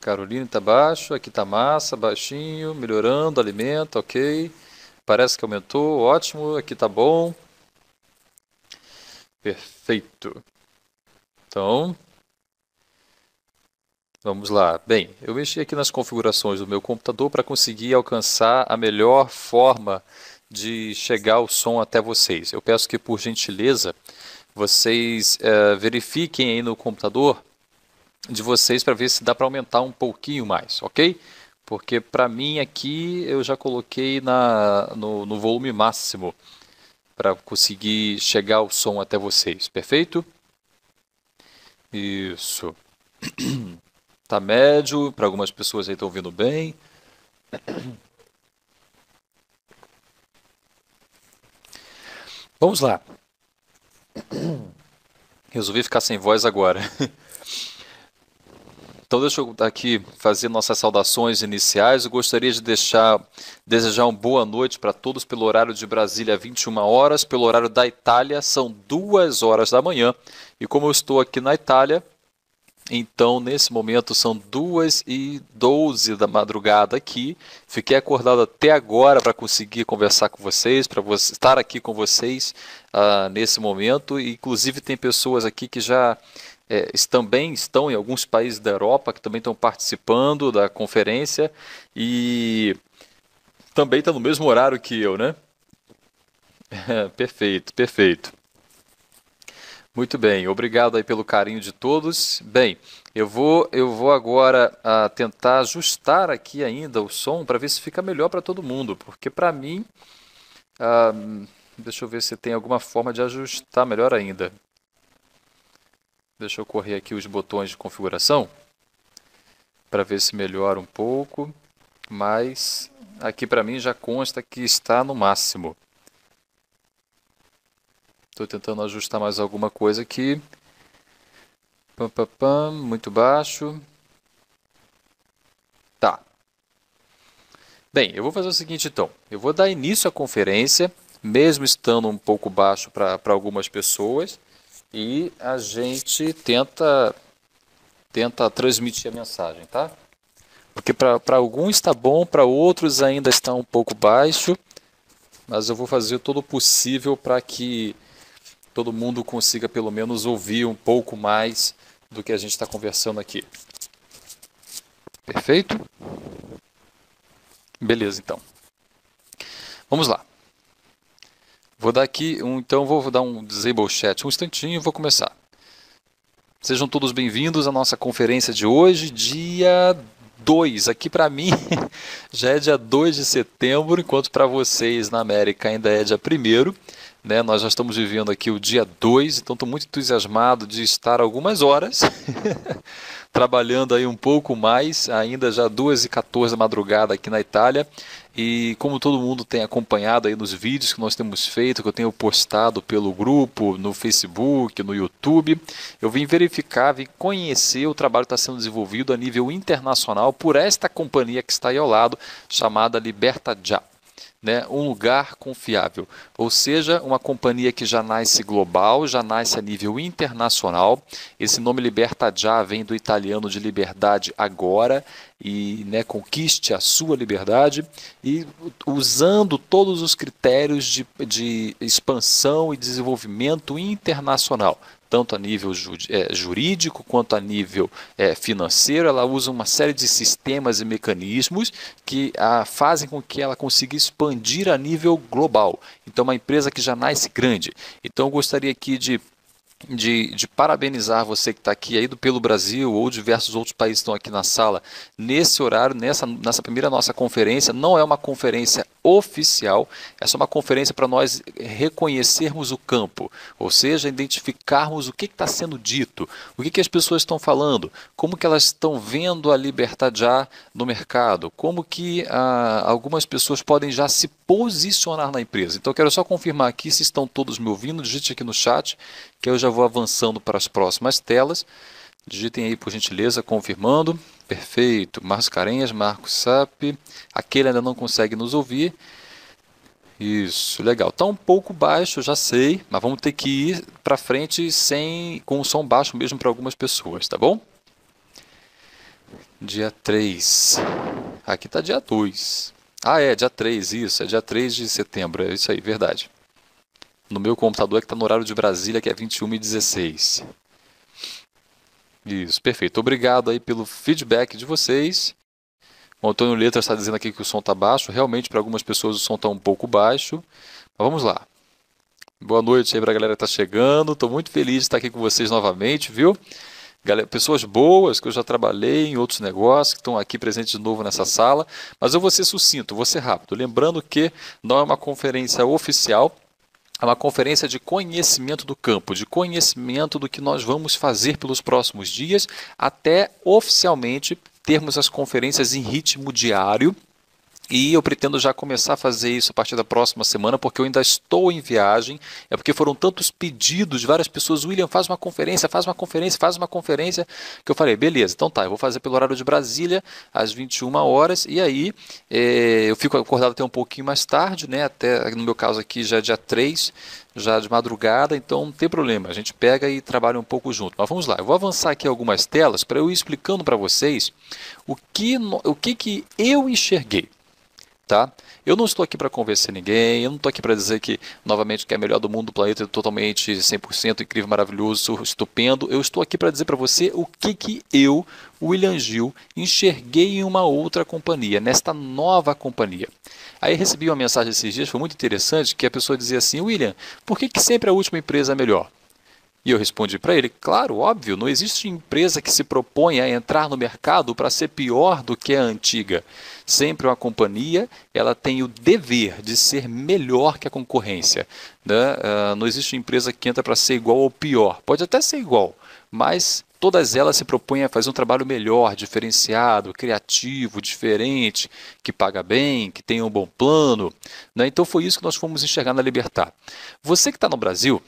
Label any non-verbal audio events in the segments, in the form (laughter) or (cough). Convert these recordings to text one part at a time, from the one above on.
Carolina está baixo, aqui está massa, baixinho, melhorando, alimento, ok. Parece que aumentou, ótimo, aqui está bom. Perfeito. Então, vamos lá. Bem, eu mexi aqui nas configurações do meu computador para conseguir alcançar a melhor forma de chegar o som até vocês. Eu peço que, por gentileza, vocês é, verifiquem aí no computador de vocês para ver se dá para aumentar um pouquinho mais, ok? Porque para mim aqui eu já coloquei na, no, no volume máximo para conseguir chegar o som até vocês, perfeito? Isso. (clears throat) Tá médio, para algumas pessoas aí estão ouvindo bem. (clears throat) Vamos lá. (clears throat) Resolvi ficar sem voz agora. (laughs) Então deixa eu aqui fazer nossas saudações iniciais. Eu gostaria de deixar, desejar uma boa noite para todos pelo horário de Brasília, 21 horas. Pelo horário da Itália, são 2 horas da manhã. E como eu estou aqui na Itália, então nesse momento são 2 e 12 da madrugada aqui. Fiquei acordado até agora para conseguir conversar com vocês, para estar aqui com vocês uh, nesse momento. E, inclusive tem pessoas aqui que já é, também estão em alguns países da Europa que também estão participando da conferência e também está no mesmo horário que eu, né? (laughs) Perfeito, perfeito. Muito bem, obrigado aí pelo carinho de todos. Bem, eu vou, eu vou agora ah, tentar ajustar aqui ainda o som para ver se fica melhor para todo mundo, porque para mim, ah, deixa eu ver se tem alguma forma de ajustar melhor ainda. Deixa eu correr aqui os botões de configuração para ver se melhora um pouco, mas aqui para mim já consta que está no máximo. Estou tentando ajustar mais alguma coisa aqui. Pam, pam, pam, muito baixo. Tá. Bem, eu vou fazer o seguinte então. Eu vou dar início à conferência, mesmo estando um pouco baixo para algumas pessoas e a gente tenta tenta transmitir a mensagem, tá? Porque para alguns está bom, para outros ainda está um pouco baixo, mas eu vou fazer todo o possível para que todo mundo consiga pelo menos ouvir um pouco mais do que a gente está conversando aqui. Perfeito? Beleza, então. Vamos lá. Vou dar aqui, um, então vou dar um disable chat um instantinho e vou começar. Sejam todos bem-vindos à nossa conferência de hoje, dia 2. Aqui para mim (laughs) já é dia 2 de setembro, enquanto para vocês na América ainda é dia 1 né? Nós já estamos vivendo aqui o dia 2, então estou muito entusiasmado de estar algumas horas (laughs) trabalhando aí um pouco mais, ainda já 2 e 14 da madrugada aqui na Itália, e como todo mundo tem acompanhado aí nos vídeos que nós temos feito, que eu tenho postado pelo grupo, no Facebook, no YouTube, eu vim verificar, vim conhecer o trabalho que está sendo desenvolvido a nível internacional por esta companhia que está aí ao lado, chamada Liberta né, um lugar confiável, ou seja, uma companhia que já nasce global, já nasce a nível internacional. Esse nome Liberta Já vem do italiano de liberdade agora e né, conquiste a sua liberdade e usando todos os critérios de, de expansão e desenvolvimento internacional tanto a nível é, jurídico quanto a nível é, financeiro. Ela usa uma série de sistemas e mecanismos que fazem com que ela consiga expandir a nível global. Então, uma empresa que já nasce grande. Então, eu gostaria aqui de de, de, parabenizar você que está aqui aí do pelo Brasil ou diversos outros países que estão aqui na sala nesse horário, nessa, nessa primeira nossa conferência. Não é uma conferência oficial, é só uma conferência para nós reconhecermos o campo, ou seja, identificarmos o que está sendo dito, o que, que as pessoas estão falando, como que elas estão vendo a liberdade já no mercado, como que ah, algumas pessoas podem já se posicionar na empresa. Então, quero só confirmar aqui se estão todos me ouvindo, digite aqui no chat, que eu já vou avançando para as próximas telas. Digitem aí, por gentileza, confirmando. Perfeito. Marcos Carenhas, Marcos Sap. Aquele ainda não consegue nos ouvir. Isso, legal. Está um pouco baixo, já sei, mas vamos ter que ir para frente sem com o som baixo mesmo para algumas pessoas, tá bom? Dia 3. Aqui está dia 2. Ah, é, dia 3, isso. É dia 3 de setembro. É isso aí, verdade. No meu computador é que está no horário de Brasília, que é 21 e 16. Isso, perfeito. Obrigado aí pelo feedback de vocês. O Antônio Letras está dizendo aqui que o som está baixo. Realmente, para algumas pessoas, o som está um pouco baixo. Mas vamos lá. Boa noite aí para a galera que está chegando. Estou muito feliz de estar aqui com vocês novamente, viu? Galera, pessoas boas que eu já trabalhei em outros negócios, que estão aqui presentes de novo nessa sala. Mas eu vou ser sucinto, vou ser rápido. Lembrando que não é uma conferência oficial, é uma conferência de conhecimento do campo, de conhecimento do que nós vamos fazer pelos próximos dias, até oficialmente termos as conferências em ritmo diário e eu pretendo já começar a fazer isso a partir da próxima semana, porque eu ainda estou em viagem. É porque foram tantos pedidos de várias pessoas. William, faz uma conferência, faz uma conferência, faz uma conferência. Que eu falei, beleza, então tá, eu vou fazer pelo horário de Brasília, às 21 horas. E aí é, eu fico acordado até um pouquinho mais tarde, né? Até no meu caso aqui já é dia 3, já de madrugada, então não tem problema. A gente pega e trabalha um pouco junto. Mas vamos lá, eu vou avançar aqui algumas telas para eu ir explicando para vocês o que, o que, que eu enxerguei tá? Eu não estou aqui para convencer ninguém, eu não estou aqui para dizer que, novamente, que é melhor do mundo, do planeta, totalmente 100% incrível, maravilhoso, estupendo. Eu estou aqui para dizer para você o que, que eu, William Gil, enxerguei em uma outra companhia, nesta nova companhia. Aí recebi uma mensagem esses dias, foi muito interessante, que a pessoa dizia assim, William, por que, que sempre a última empresa é melhor? E eu respondi para ele: claro, óbvio, não existe empresa que se propõe a entrar no mercado para ser pior do que a antiga. Sempre uma companhia ela tem o dever de ser melhor que a concorrência. Né? Uh, não existe empresa que entra para ser igual ou pior. Pode até ser igual, mas todas elas se propõem a fazer um trabalho melhor, diferenciado, criativo, diferente, que paga bem, que tem um bom plano. Né? Então foi isso que nós fomos enxergar na Libertar. Você que está no Brasil,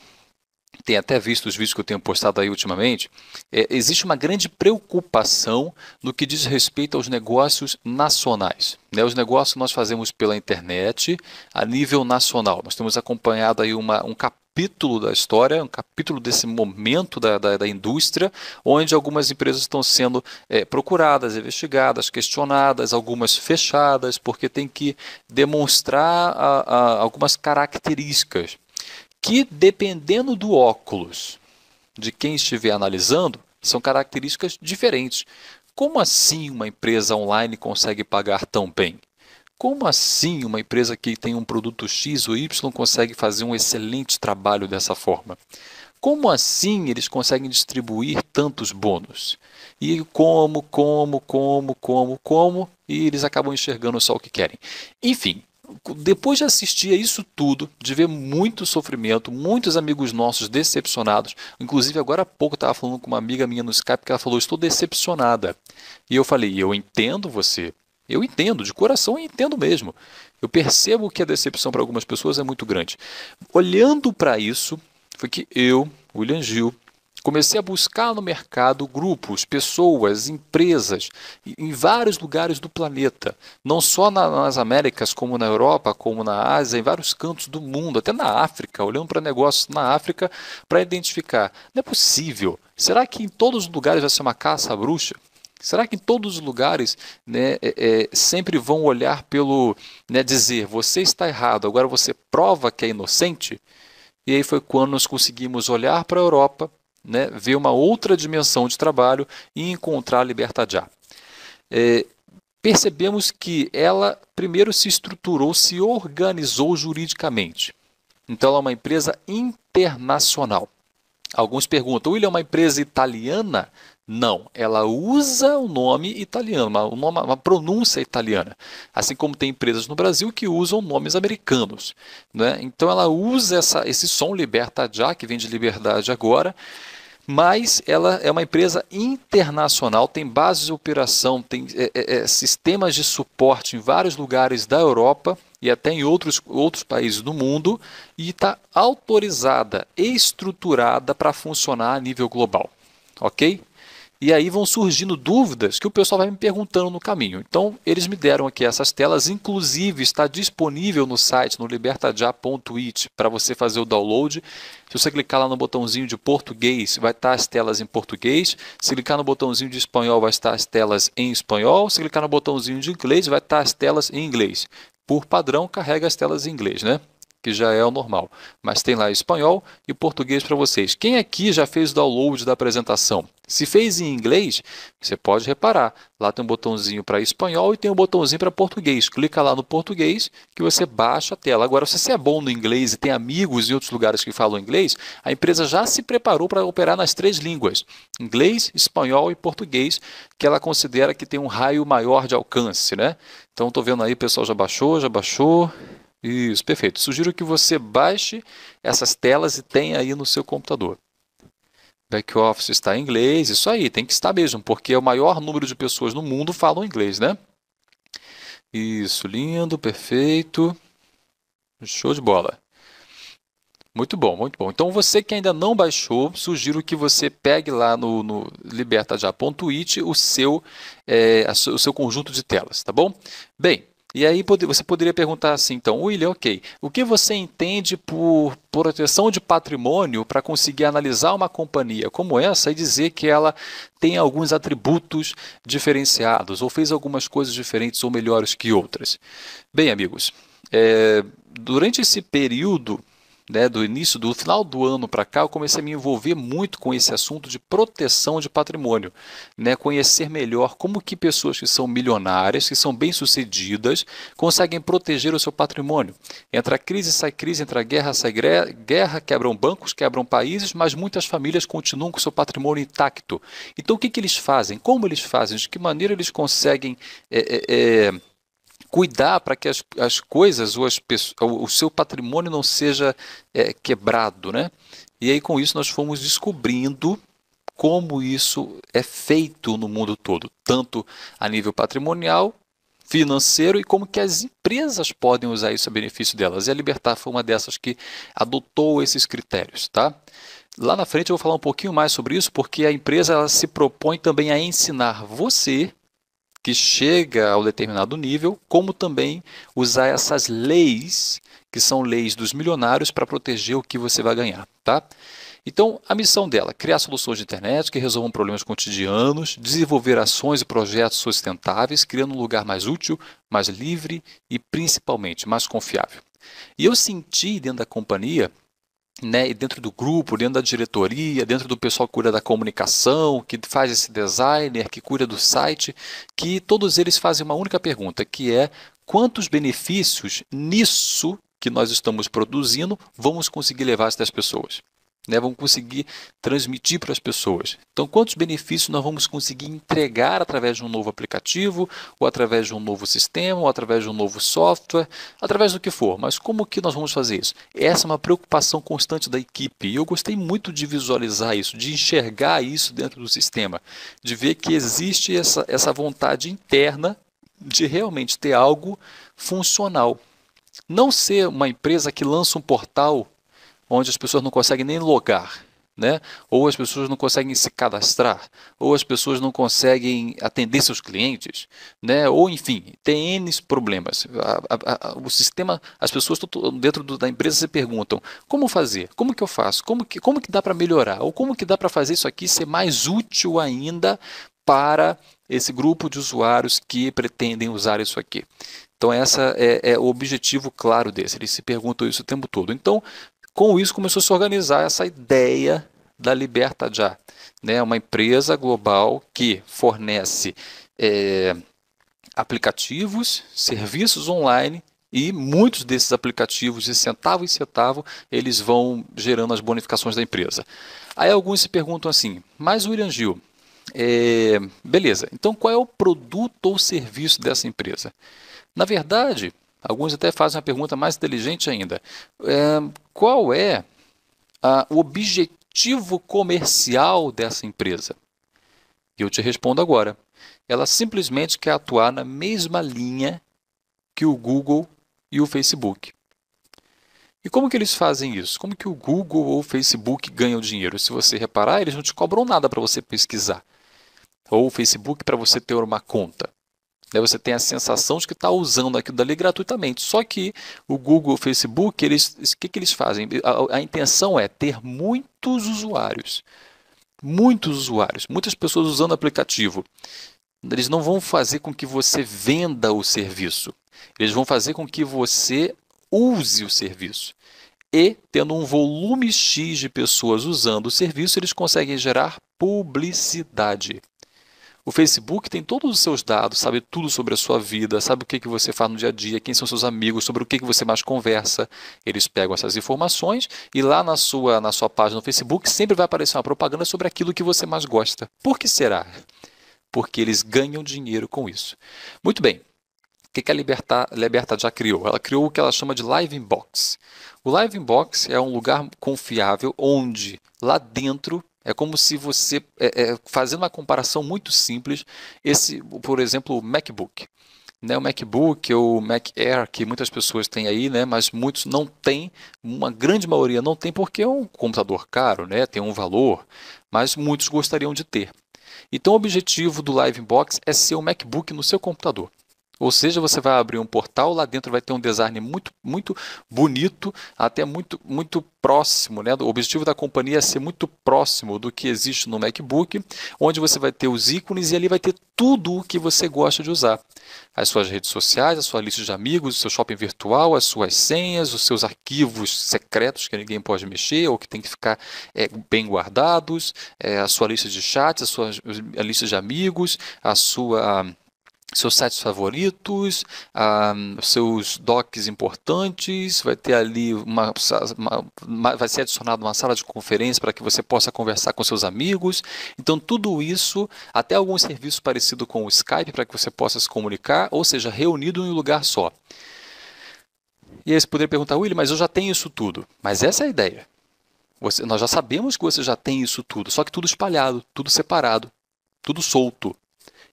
tem até visto os vídeos que eu tenho postado aí ultimamente, é, existe uma grande preocupação no que diz respeito aos negócios nacionais. Né? Os negócios que nós fazemos pela internet a nível nacional. Nós temos acompanhado aí uma, um capítulo da história, um capítulo desse momento da, da, da indústria, onde algumas empresas estão sendo é, procuradas, investigadas, questionadas, algumas fechadas, porque tem que demonstrar a, a, algumas características que, dependendo do óculos de quem estiver analisando, são características diferentes. Como assim uma empresa online consegue pagar tão bem? Como assim uma empresa que tem um produto X ou Y consegue fazer um excelente trabalho dessa forma? Como assim eles conseguem distribuir tantos bônus? E como, como, como, como, como, e eles acabam enxergando só o que querem. Enfim, depois de assistir a isso tudo, de ver muito sofrimento, muitos amigos nossos decepcionados, inclusive agora há pouco eu estava falando com uma amiga minha no Skype que ela falou: Estou decepcionada. E eu falei: Eu entendo você. Eu entendo, de coração eu entendo mesmo. Eu percebo que a decepção para algumas pessoas é muito grande. Olhando para isso, foi que eu, William Gil, Comecei a buscar no mercado grupos, pessoas, empresas, em vários lugares do planeta, não só nas Américas, como na Europa, como na Ásia, em vários cantos do mundo, até na África, olhando para negócios na África para identificar. Não é possível. Será que em todos os lugares vai ser uma caça à bruxa? Será que em todos os lugares né, é, é, sempre vão olhar pelo né, dizer você está errado, agora você prova que é inocente? E aí foi quando nós conseguimos olhar para a Europa né, ver uma outra dimensão de trabalho e encontrar a Libertad É, percebemos que ela primeiro se estruturou, se organizou juridicamente. Então ela é uma empresa internacional. Alguns perguntam, William é uma empresa italiana? Não, ela usa o nome italiano, uma, uma, pronúncia italiana. Assim como tem empresas no Brasil que usam nomes americanos. Né? Então ela usa essa, esse som Libertad que vem de liberdade agora, mas ela é uma empresa internacional, tem bases de operação, tem é, é, é, sistemas de suporte em vários lugares da Europa e até em outros, outros países do mundo e está autorizada, estruturada para funcionar a nível global. Ok? E aí vão surgindo dúvidas que o pessoal vai me perguntando no caminho. Então, eles me deram aqui essas telas, inclusive está disponível no site, no libertajá.it, para você fazer o download. Se você clicar lá no botãozinho de português, vai estar as telas em português. Se clicar no botãozinho de espanhol, vai estar as telas em espanhol. Se clicar no botãozinho de inglês, vai estar as telas em inglês. Por padrão, carrega as telas em inglês, né? Que já é o normal. Mas tem lá espanhol e português para vocês. Quem aqui já fez o download da apresentação? Se fez em inglês, você pode reparar. Lá tem um botãozinho para espanhol e tem um botãozinho para português. Clica lá no português que você baixa a tela. Agora, se você é bom no inglês e tem amigos em outros lugares que falam inglês, a empresa já se preparou para operar nas três línguas: inglês, espanhol e português, que ela considera que tem um raio maior de alcance. Né? Então, estou vendo aí, o pessoal já baixou, já baixou. Isso, perfeito. Sugiro que você baixe essas telas e tenha aí no seu computador. Back Office está em inglês, isso aí, tem que estar mesmo, porque o maior número de pessoas no mundo falam inglês, né? Isso, lindo, perfeito. Show de bola. Muito bom, muito bom. Então, você que ainda não baixou, sugiro que você pegue lá no, no libertajá.it o seu, é, o seu conjunto de telas, tá bom? Bem, e aí você poderia perguntar assim, então, William, ok, o que você entende por proteção de patrimônio para conseguir analisar uma companhia como essa e dizer que ela tem alguns atributos diferenciados ou fez algumas coisas diferentes ou melhores que outras? Bem, amigos, é, durante esse período né, do início, do final do ano para cá, eu comecei a me envolver muito com esse assunto de proteção de patrimônio, né, conhecer melhor como que pessoas que são milionárias, que são bem-sucedidas, conseguem proteger o seu patrimônio. Entra crise, sai crise, entra guerra, sai guerra, quebram bancos, quebram países, mas muitas famílias continuam com o seu patrimônio intacto. Então, o que, que eles fazem? Como eles fazem? De que maneira eles conseguem... É, é, é, cuidar para que as, as coisas, ou as, o seu patrimônio não seja é, quebrado. Né? E aí, com isso, nós fomos descobrindo como isso é feito no mundo todo, tanto a nível patrimonial, financeiro e como que as empresas podem usar isso a benefício delas. E a Libertar foi uma dessas que adotou esses critérios, tá? Lá na frente eu vou falar um pouquinho mais sobre isso, porque a empresa ela se propõe também a ensinar você que chega ao determinado nível, como também usar essas leis, que são leis dos milionários, para proteger o que você vai ganhar. Tá? Então, a missão dela, criar soluções de internet que resolvam problemas cotidianos, desenvolver ações e projetos sustentáveis, criando um lugar mais útil, mais livre e principalmente mais confiável. E eu senti dentro da companhia né, dentro do grupo, dentro da diretoria, dentro do pessoal que cuida da comunicação, que faz esse designer, que cuida do site, que todos eles fazem uma única pergunta, que é quantos benefícios nisso que nós estamos produzindo vamos conseguir levar às pessoas? Né, vamos conseguir transmitir para as pessoas. Então, quantos benefícios nós vamos conseguir entregar através de um novo aplicativo, ou através de um novo sistema, ou através de um novo software, através do que for. Mas como que nós vamos fazer isso? Essa é uma preocupação constante da equipe. E eu gostei muito de visualizar isso, de enxergar isso dentro do sistema, de ver que existe essa, essa vontade interna de realmente ter algo funcional. Não ser uma empresa que lança um portal onde as pessoas não conseguem nem logar, né? ou as pessoas não conseguem se cadastrar, ou as pessoas não conseguem atender seus clientes, né? ou enfim, tem N problemas. A, a, a, o sistema, as pessoas dentro do, da empresa se perguntam, como fazer? Como que eu faço? Como que, como que dá para melhorar? Ou como que dá para fazer isso aqui ser mais útil ainda para esse grupo de usuários que pretendem usar isso aqui? Então, essa é, é, o objetivo claro desse. Eles se perguntam isso o tempo todo. Então, com isso começou a se organizar essa ideia da Liberta Já, né? uma empresa global que fornece é, aplicativos, serviços online e muitos desses aplicativos, de centavo em centavo, eles vão gerando as bonificações da empresa. Aí alguns se perguntam assim, mas William Gil, é, beleza, então qual é o produto ou serviço dessa empresa? Na verdade, Alguns até fazem uma pergunta mais inteligente ainda. É, qual é a, o objetivo comercial dessa empresa? Eu te respondo agora. Ela simplesmente quer atuar na mesma linha que o Google e o Facebook. E como que eles fazem isso? Como que o Google ou o Facebook ganham dinheiro? Se você reparar, eles não te cobram nada para você pesquisar. ou o Facebook para você ter uma conta. Daí você tem a sensação de que está usando aquilo dali gratuitamente. Só que o Google, o Facebook, eles, o que, que eles fazem? A, a intenção é ter muitos usuários. Muitos usuários, muitas pessoas usando o aplicativo. Eles não vão fazer com que você venda o serviço. Eles vão fazer com que você use o serviço. E, tendo um volume X de pessoas usando o serviço, eles conseguem gerar publicidade. O Facebook tem todos os seus dados, sabe tudo sobre a sua vida, sabe o que, que você faz no dia a dia, quem são seus amigos, sobre o que, que você mais conversa. Eles pegam essas informações e lá na sua, na sua página no Facebook sempre vai aparecer uma propaganda sobre aquilo que você mais gosta. Por que será? Porque eles ganham dinheiro com isso. Muito bem. O que, a Libertad, Libertad já criou? Ela criou o que ela chama de Live Inbox. O Live Inbox é um lugar confiável onde lá dentro é como se você, é, é, fazendo uma comparação muito simples, esse, por exemplo, o MacBook. Né, o MacBook ou o Mac Air, que muitas pessoas têm aí, né, mas muitos não têm, uma grande maioria não tem porque é um computador caro, né, tem um valor, mas muitos gostariam de ter. Então o objetivo do Live Inbox é ser um MacBook no seu computador. Ou seja, você vai abrir um portal, lá dentro vai ter um design muito, muito bonito, até muito, muito próximo. Né? O objetivo da companhia é ser muito próximo do que existe no MacBook, onde você vai ter os ícones e ali vai ter tudo o que você gosta de usar. As suas redes sociais, a sua lista de amigos, o seu shopping virtual, as suas senhas, os seus arquivos secretos que ninguém pode mexer ou que tem que ficar é, bem guardados, é, a sua lista de chats, a sua a lista de amigos, a sua seus sites favoritos, ah, seus docs importantes, vai ter ali uma, uma, vai ser adicionado uma sala de conferência para que você possa conversar com seus amigos. Então tudo isso, até algum serviço parecido com o Skype para que você possa se comunicar, ou seja, reunido em um lugar só. E aí você poderia perguntar, William, mas eu já tenho isso tudo. Mas essa é a ideia. Você, nós já sabemos que você já tem isso tudo, só que tudo espalhado, tudo separado, tudo solto.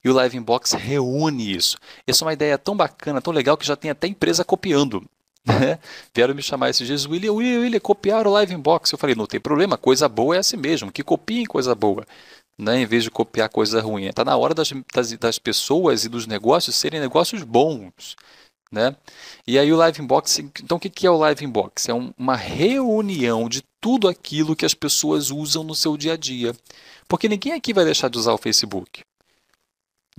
E o Live Inbox reúne isso. Essa é uma ideia tão bacana, tão legal, que já tem até empresa copiando. (laughs) Né? Vieram me chamar esses dias, William, William, William, copiaram o Live Inbox. Eu falei, não tem problema, coisa boa é assim mesmo, que copiem coisa boa. Né, em vez de copiar coisa ruim. Está na hora das, das, das, pessoas e dos negócios serem negócios bons. Né? E aí o Live Inbox, então o que é o Live Inbox? É um, uma reunião de tudo aquilo que as pessoas usam no seu dia a dia. Porque ninguém aqui vai deixar de usar o Facebook.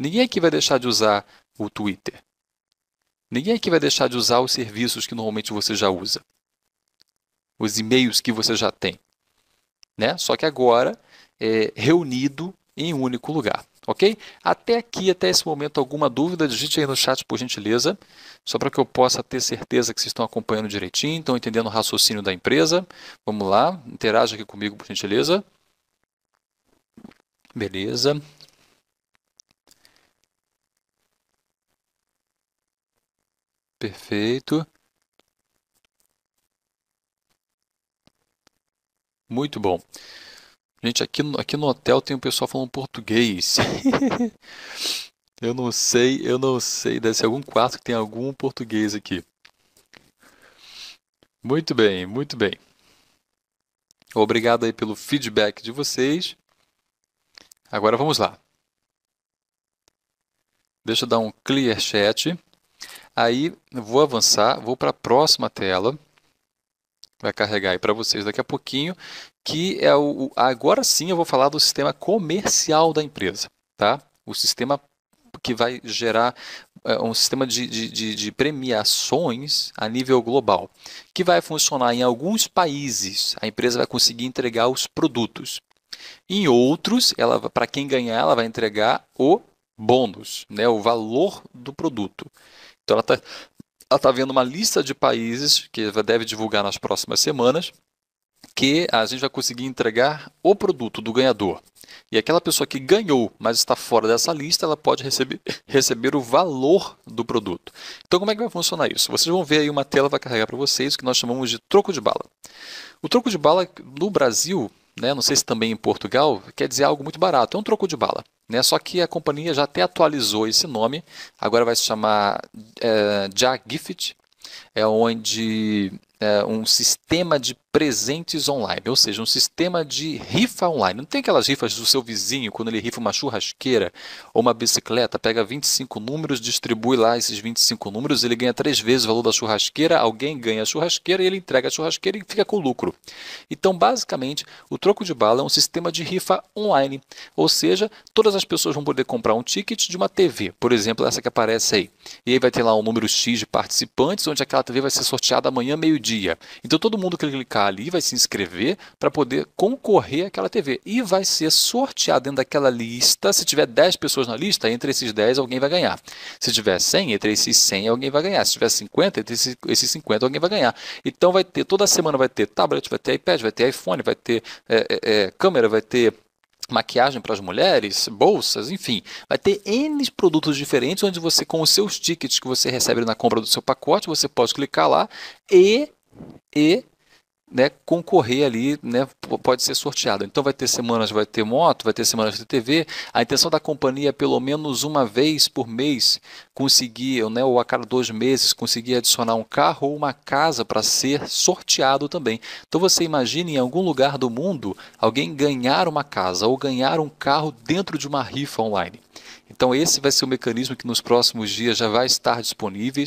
Ninguém aqui vai deixar de usar o Twitter. Ninguém aqui vai deixar de usar os serviços que normalmente você já usa. Os e-mails que você já tem. Né? Só que agora é reunido em um único lugar. Ok? Até aqui, até esse momento, alguma dúvida? Digite aí no chat, por gentileza, só para que eu possa ter certeza que vocês estão acompanhando direitinho, estão entendendo o raciocínio da empresa. Vamos lá, interaja aqui comigo, por gentileza. Beleza. Perfeito. Muito bom. Gente, aqui no, aqui no hotel tem um pessoal falando português. (laughs) eu não sei, eu não sei. Deve ser algum quarto que tem algum português aqui. Muito bem, muito bem. Obrigado aí pelo feedback de vocês. Agora vamos lá. Deixa eu dar um clear chat. Aí vou avançar, vou para a próxima tela. Vai carregar aí para vocês daqui a pouquinho, que é o agora sim eu vou falar do sistema comercial da empresa, tá? O sistema que vai gerar é, um sistema de, de, de, premiações a nível global, que vai funcionar em alguns países. A empresa vai conseguir entregar os produtos. Em outros, ela para quem ganhar, ela vai entregar o bônus, né, o valor do produto. Então ela está ela tá vendo uma lista de países que deve divulgar nas próximas semanas que a gente vai conseguir entregar o produto do ganhador. E aquela pessoa que ganhou, mas está fora dessa lista, ela pode receber, (laughs) receber o valor do produto. Então, como é que vai funcionar isso? Vocês vão ver aí uma tela, vai carregar para vocês, que nós chamamos de troco de bala. O troco de bala, no Brasil, né, não sei se também em Portugal, quer dizer algo muito barato, é um troco de bala. Né? Só que a companhia já até atualizou esse nome, agora vai se chamar é, Gift, é onde é, um sistema de presentes online, ou seja, um sistema de rifa online. Não tem aquelas rifas do seu vizinho, quando ele rifa uma churrasqueira ou uma bicicleta, pega 25 números, distribui lá esses 25 números, ele ganha três vezes o valor da churrasqueira, alguém ganha a churrasqueira e ele entrega a churrasqueira e fica com lucro. Então, basicamente, o troco de bala é um sistema de rifa online, ou seja, todas as pessoas vão poder comprar um ticket de uma TV, por exemplo, essa que aparece aí. E aí vai ter lá um número X de participantes, onde aquela TV vai ser sorteada amanhã meio-dia. Então, todo mundo que clicar clicar ali, vai se inscrever para poder concorrer àquela TV. E vai ser sorteado dentro daquela lista. Se tiver 10 pessoas na lista, entre esses 10 alguém vai ganhar. Se tiver 100, entre esses 100 alguém vai ganhar. Se tiver 50, entre esses 50 alguém vai ganhar. Então vai ter, toda semana vai ter tablet, vai ter iPad, vai ter iPhone, vai ter é, é, é câmera, vai ter maquiagem para as mulheres, bolsas, enfim. Vai ter N produtos diferentes onde você, com os seus tickets que você recebe na compra do seu pacote, você pode clicar lá e, e né, concorrer ali, né, pode ser sorteado. Então vai ter semanas, vai ter moto, vai ter semanas de TV. A intenção da companhia é pelo menos uma vez por mês conseguir, né, ou a cada dois meses, conseguir adicionar um carro ou uma casa para ser sorteado também. Então você imagine em algum lugar do mundo alguém ganhar uma casa ou ganhar um carro dentro de uma rifa online. Então esse vai ser o mecanismo que nos próximos dias já vai estar disponível,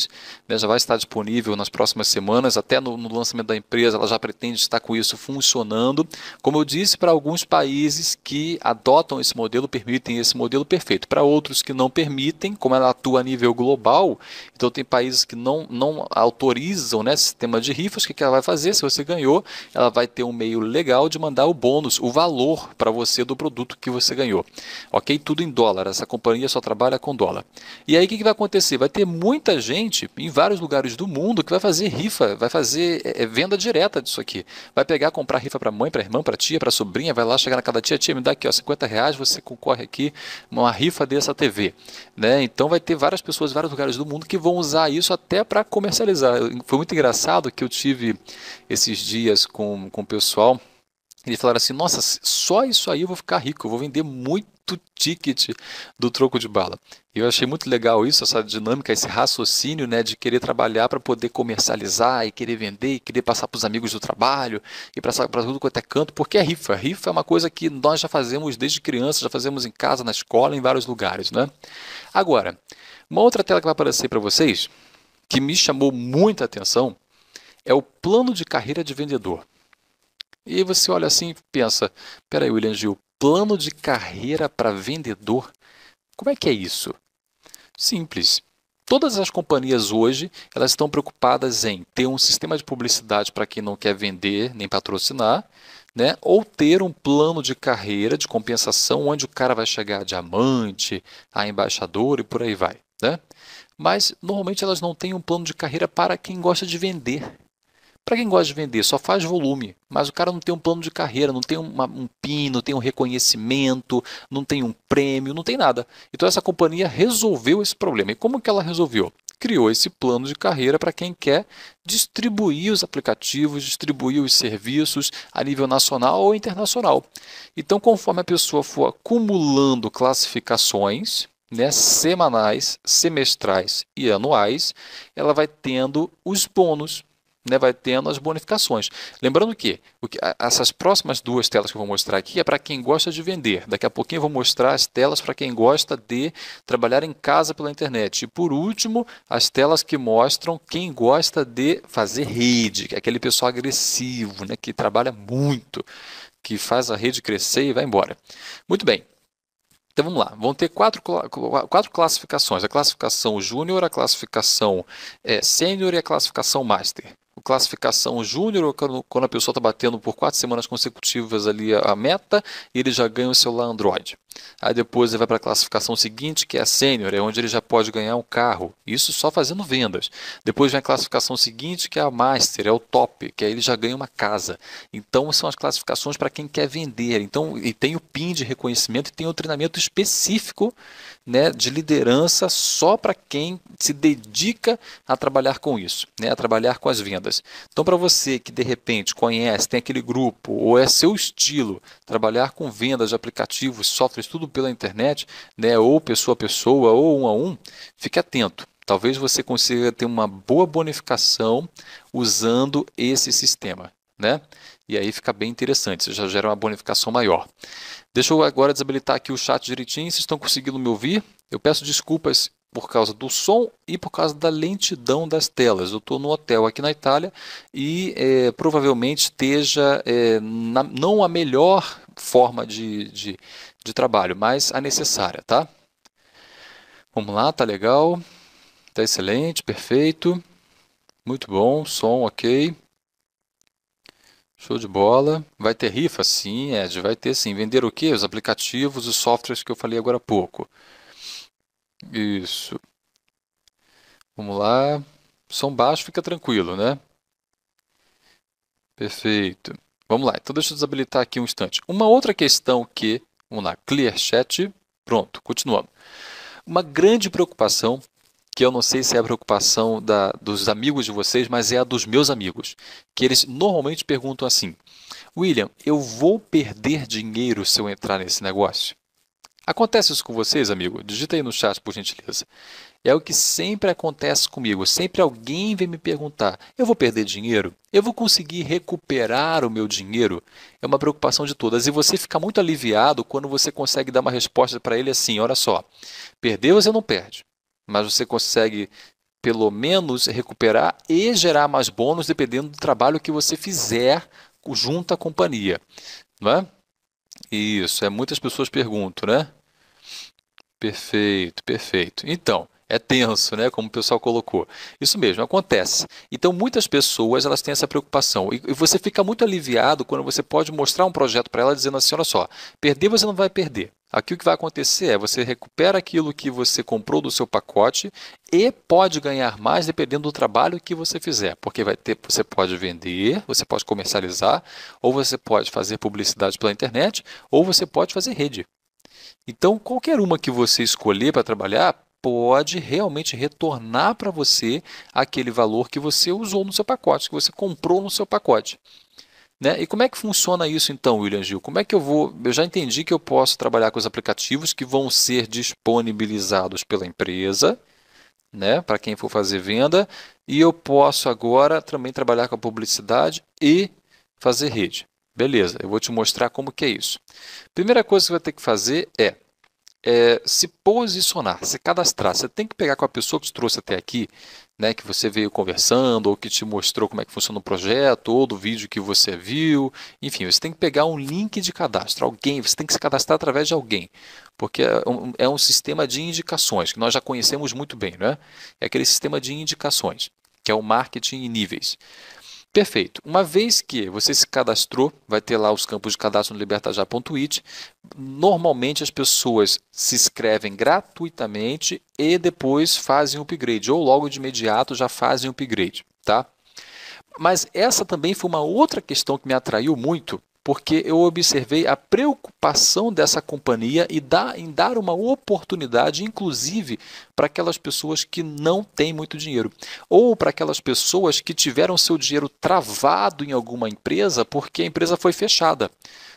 né, já vai estar disponível nas próximas semanas, até no, no, lançamento da empresa ela já pretende estar com isso funcionando. Como eu disse, para alguns países que adotam esse modelo, permitem esse modelo perfeito. Para outros que não permitem, como ela atua a nível global, então tem países que não, não autorizam né, sistema de rifas, o que, que ela vai fazer? Se você ganhou, ela vai ter um meio legal de mandar o bônus, o valor para você do produto que você ganhou. Ok? Tudo em dólar. Essa companhia companhia só trabalha com dólar. E aí o que, que vai acontecer? Vai ter muita gente em vários lugares do mundo que vai fazer rifa, vai fazer é, venda direta disso aqui. Vai pegar, comprar rifa para mãe, para irmã, para tia, para sobrinha, vai lá chegar na cada tia, tia, me dá aqui ó, 50 reais, você concorre aqui uma rifa dessa TV. Né? Então vai ter várias pessoas em vários lugares do mundo que vão usar isso até para comercializar. Foi muito engraçado que eu tive esses dias com, com o pessoal. Eles falaram assim: nossa, só isso aí eu vou ficar rico, eu vou vender muito ticket do troco de bala. E eu achei muito legal isso, essa dinâmica, esse raciocínio né, de querer trabalhar para poder comercializar e querer vender e querer passar para os amigos do trabalho e para tudo quanto é canto, porque é rifa. Rifa é uma coisa que nós já fazemos desde criança, já fazemos em casa, na escola, em vários lugares. Né? Agora, uma outra tela que vai aparecer para vocês, que me chamou muita atenção, é o plano de carreira de vendedor. E aí você olha assim e pensa, peraí, William Gil, plano de carreira para vendedor? Como é que é isso? Simples. Todas as companhias hoje elas estão preocupadas em ter um sistema de publicidade para quem não quer vender nem patrocinar, né? ou ter um plano de carreira de compensação onde o cara vai chegar a diamante, a embaixador e por aí vai. Né? Mas normalmente elas não têm um plano de carreira para quem gosta de vender. Para quem gosta de vender, só faz volume, mas o cara não tem um plano de carreira, não tem uma, um PIN, não tem um reconhecimento, não tem um prêmio, não tem nada. Então essa companhia resolveu esse problema. E como que ela resolveu? Criou esse plano de carreira para quem quer distribuir os aplicativos, distribuir os serviços a nível nacional ou internacional. Então, conforme a pessoa for acumulando classificações, né, semanais, semestrais e anuais, ela vai tendo os bônus né, vai tendo as bonificações. Lembrando que, que essas próximas duas telas que eu vou mostrar aqui é para quem gosta de vender. Daqui a pouquinho eu vou mostrar as telas para quem gosta de trabalhar em casa pela internet. E por último, as telas que mostram quem gosta de fazer rede, que é aquele pessoal agressivo, né, que trabalha muito, que faz a rede crescer e vai embora. Muito bem. Então vamos lá, vão ter quatro, quatro classificações: a classificação júnior, a classificação é, sênior e a classificação master classificação júnior, quando a pessoa está batendo por quatro semanas consecutivas ali a meta, ele já ganha o celular Android. Aí depois ele vai para a classificação seguinte, que é a sênior, é onde ele já pode ganhar um carro. Isso só fazendo vendas. Depois vem a classificação seguinte, que é a master, é o top, que aí ele já ganha uma casa. Então são as classificações para quem quer vender. Então, e tem o PIN de reconhecimento e tem o treinamento específico né, de liderança só para quem se dedica a trabalhar com isso, né, a trabalhar com as vendas. Então, para você que de repente conhece, tem aquele grupo, ou é seu estilo, trabalhar com vendas de aplicativos, tudo pela internet, né, ou pessoa a pessoa, ou um a um, fique atento. Talvez você consiga ter uma boa bonificação usando esse sistema, né? E aí fica bem interessante, você já gera uma bonificação maior. Deixa eu agora desabilitar aqui o chat direitinho, vocês estão conseguindo me ouvir? Eu peço desculpas por causa do som e por causa da lentidão das telas. Eu estou no hotel aqui na Itália e é, provavelmente esteja é, na, não a melhor forma de, de, de trabalho, mas a necessária, tá? Vamos lá, tá legal. Tá excelente, perfeito. Muito bom, som ok. Show de bola. Vai ter rifa? Sim, Ed, vai ter sim. Vender o quê? Os aplicativos, os softwares que eu falei agora há pouco. Isso. Vamos lá. Som baixo, fica tranquilo, né? Perfeito. Vamos lá, então deixa eu desabilitar aqui um instante. Uma outra questão que, vamos lá, Clear Chat, pronto, continuando. Uma grande preocupação que eu não sei se é a preocupação da, dos amigos de vocês, mas é a dos meus amigos, que eles normalmente perguntam assim: William, eu vou perder dinheiro se eu entrar nesse negócio? Acontece isso com vocês, amigo? Digita aí no chat, por gentileza. É o que sempre acontece comigo. Sempre alguém vem me perguntar: eu vou perder dinheiro? Eu vou conseguir recuperar o meu dinheiro? É uma preocupação de todas. E você fica muito aliviado quando você consegue dar uma resposta para ele assim: olha só, perder você não perde mas você consegue pelo menos recuperar e gerar mais bônus dependendo do trabalho que você fizer junto à companhia, não é? Isso, é muitas pessoas perguntam, né? Perfeito, perfeito. Então, é tenso, né? Como o pessoal colocou. Isso mesmo, acontece. Então, muitas pessoas elas têm essa preocupação. E você fica muito aliviado quando você pode mostrar um projeto para ela dizendo assim: olha só, perder você não vai perder. Aqui o que vai acontecer é você recupera aquilo que você comprou do seu pacote e pode ganhar mais dependendo do trabalho que você fizer, porque vai ter, você pode vender, você pode comercializar, ou você pode fazer publicidade pela internet, ou você pode fazer rede. Então, qualquer uma que você escolher para trabalhar pode realmente retornar para você aquele valor que você usou no seu pacote, que você comprou no seu pacote. Né? E como é que funciona isso então, William Gil? Como é que eu vou. Eu já entendi que eu posso trabalhar com os aplicativos que vão ser disponibilizados pela empresa, né? Para quem for fazer venda, e eu posso agora também trabalhar com a publicidade e fazer rede. Beleza, eu vou te mostrar como que é isso. Primeira coisa que você vai ter que fazer é é, se posicionar, se cadastrar. Você tem que pegar com a pessoa que te trouxe até aqui, né, que você veio conversando, ou que te mostrou como é que funciona o projeto, ou do vídeo que você viu. Enfim, você tem que pegar um link de cadastro. Alguém, você tem que se cadastrar através de alguém. Porque é um, é um sistema de indicações, que nós já conhecemos muito bem, né? É aquele sistema de indicações, que é o marketing em níveis. Perfeito. Uma vez que você se cadastrou, vai ter lá os campos de cadastro no libertajar.it. Normalmente as pessoas se inscrevem gratuitamente e depois fazem o upgrade, ou logo de imediato já fazem o upgrade, tá? Mas essa também foi uma outra questão que me atraiu muito, porque eu observei a preocupação dessa companhia e dá, em dar uma oportunidade, inclusive, para aquelas pessoas que não têm muito dinheiro, ou para aquelas pessoas que tiveram seu dinheiro travado em alguma empresa porque a empresa foi fechada.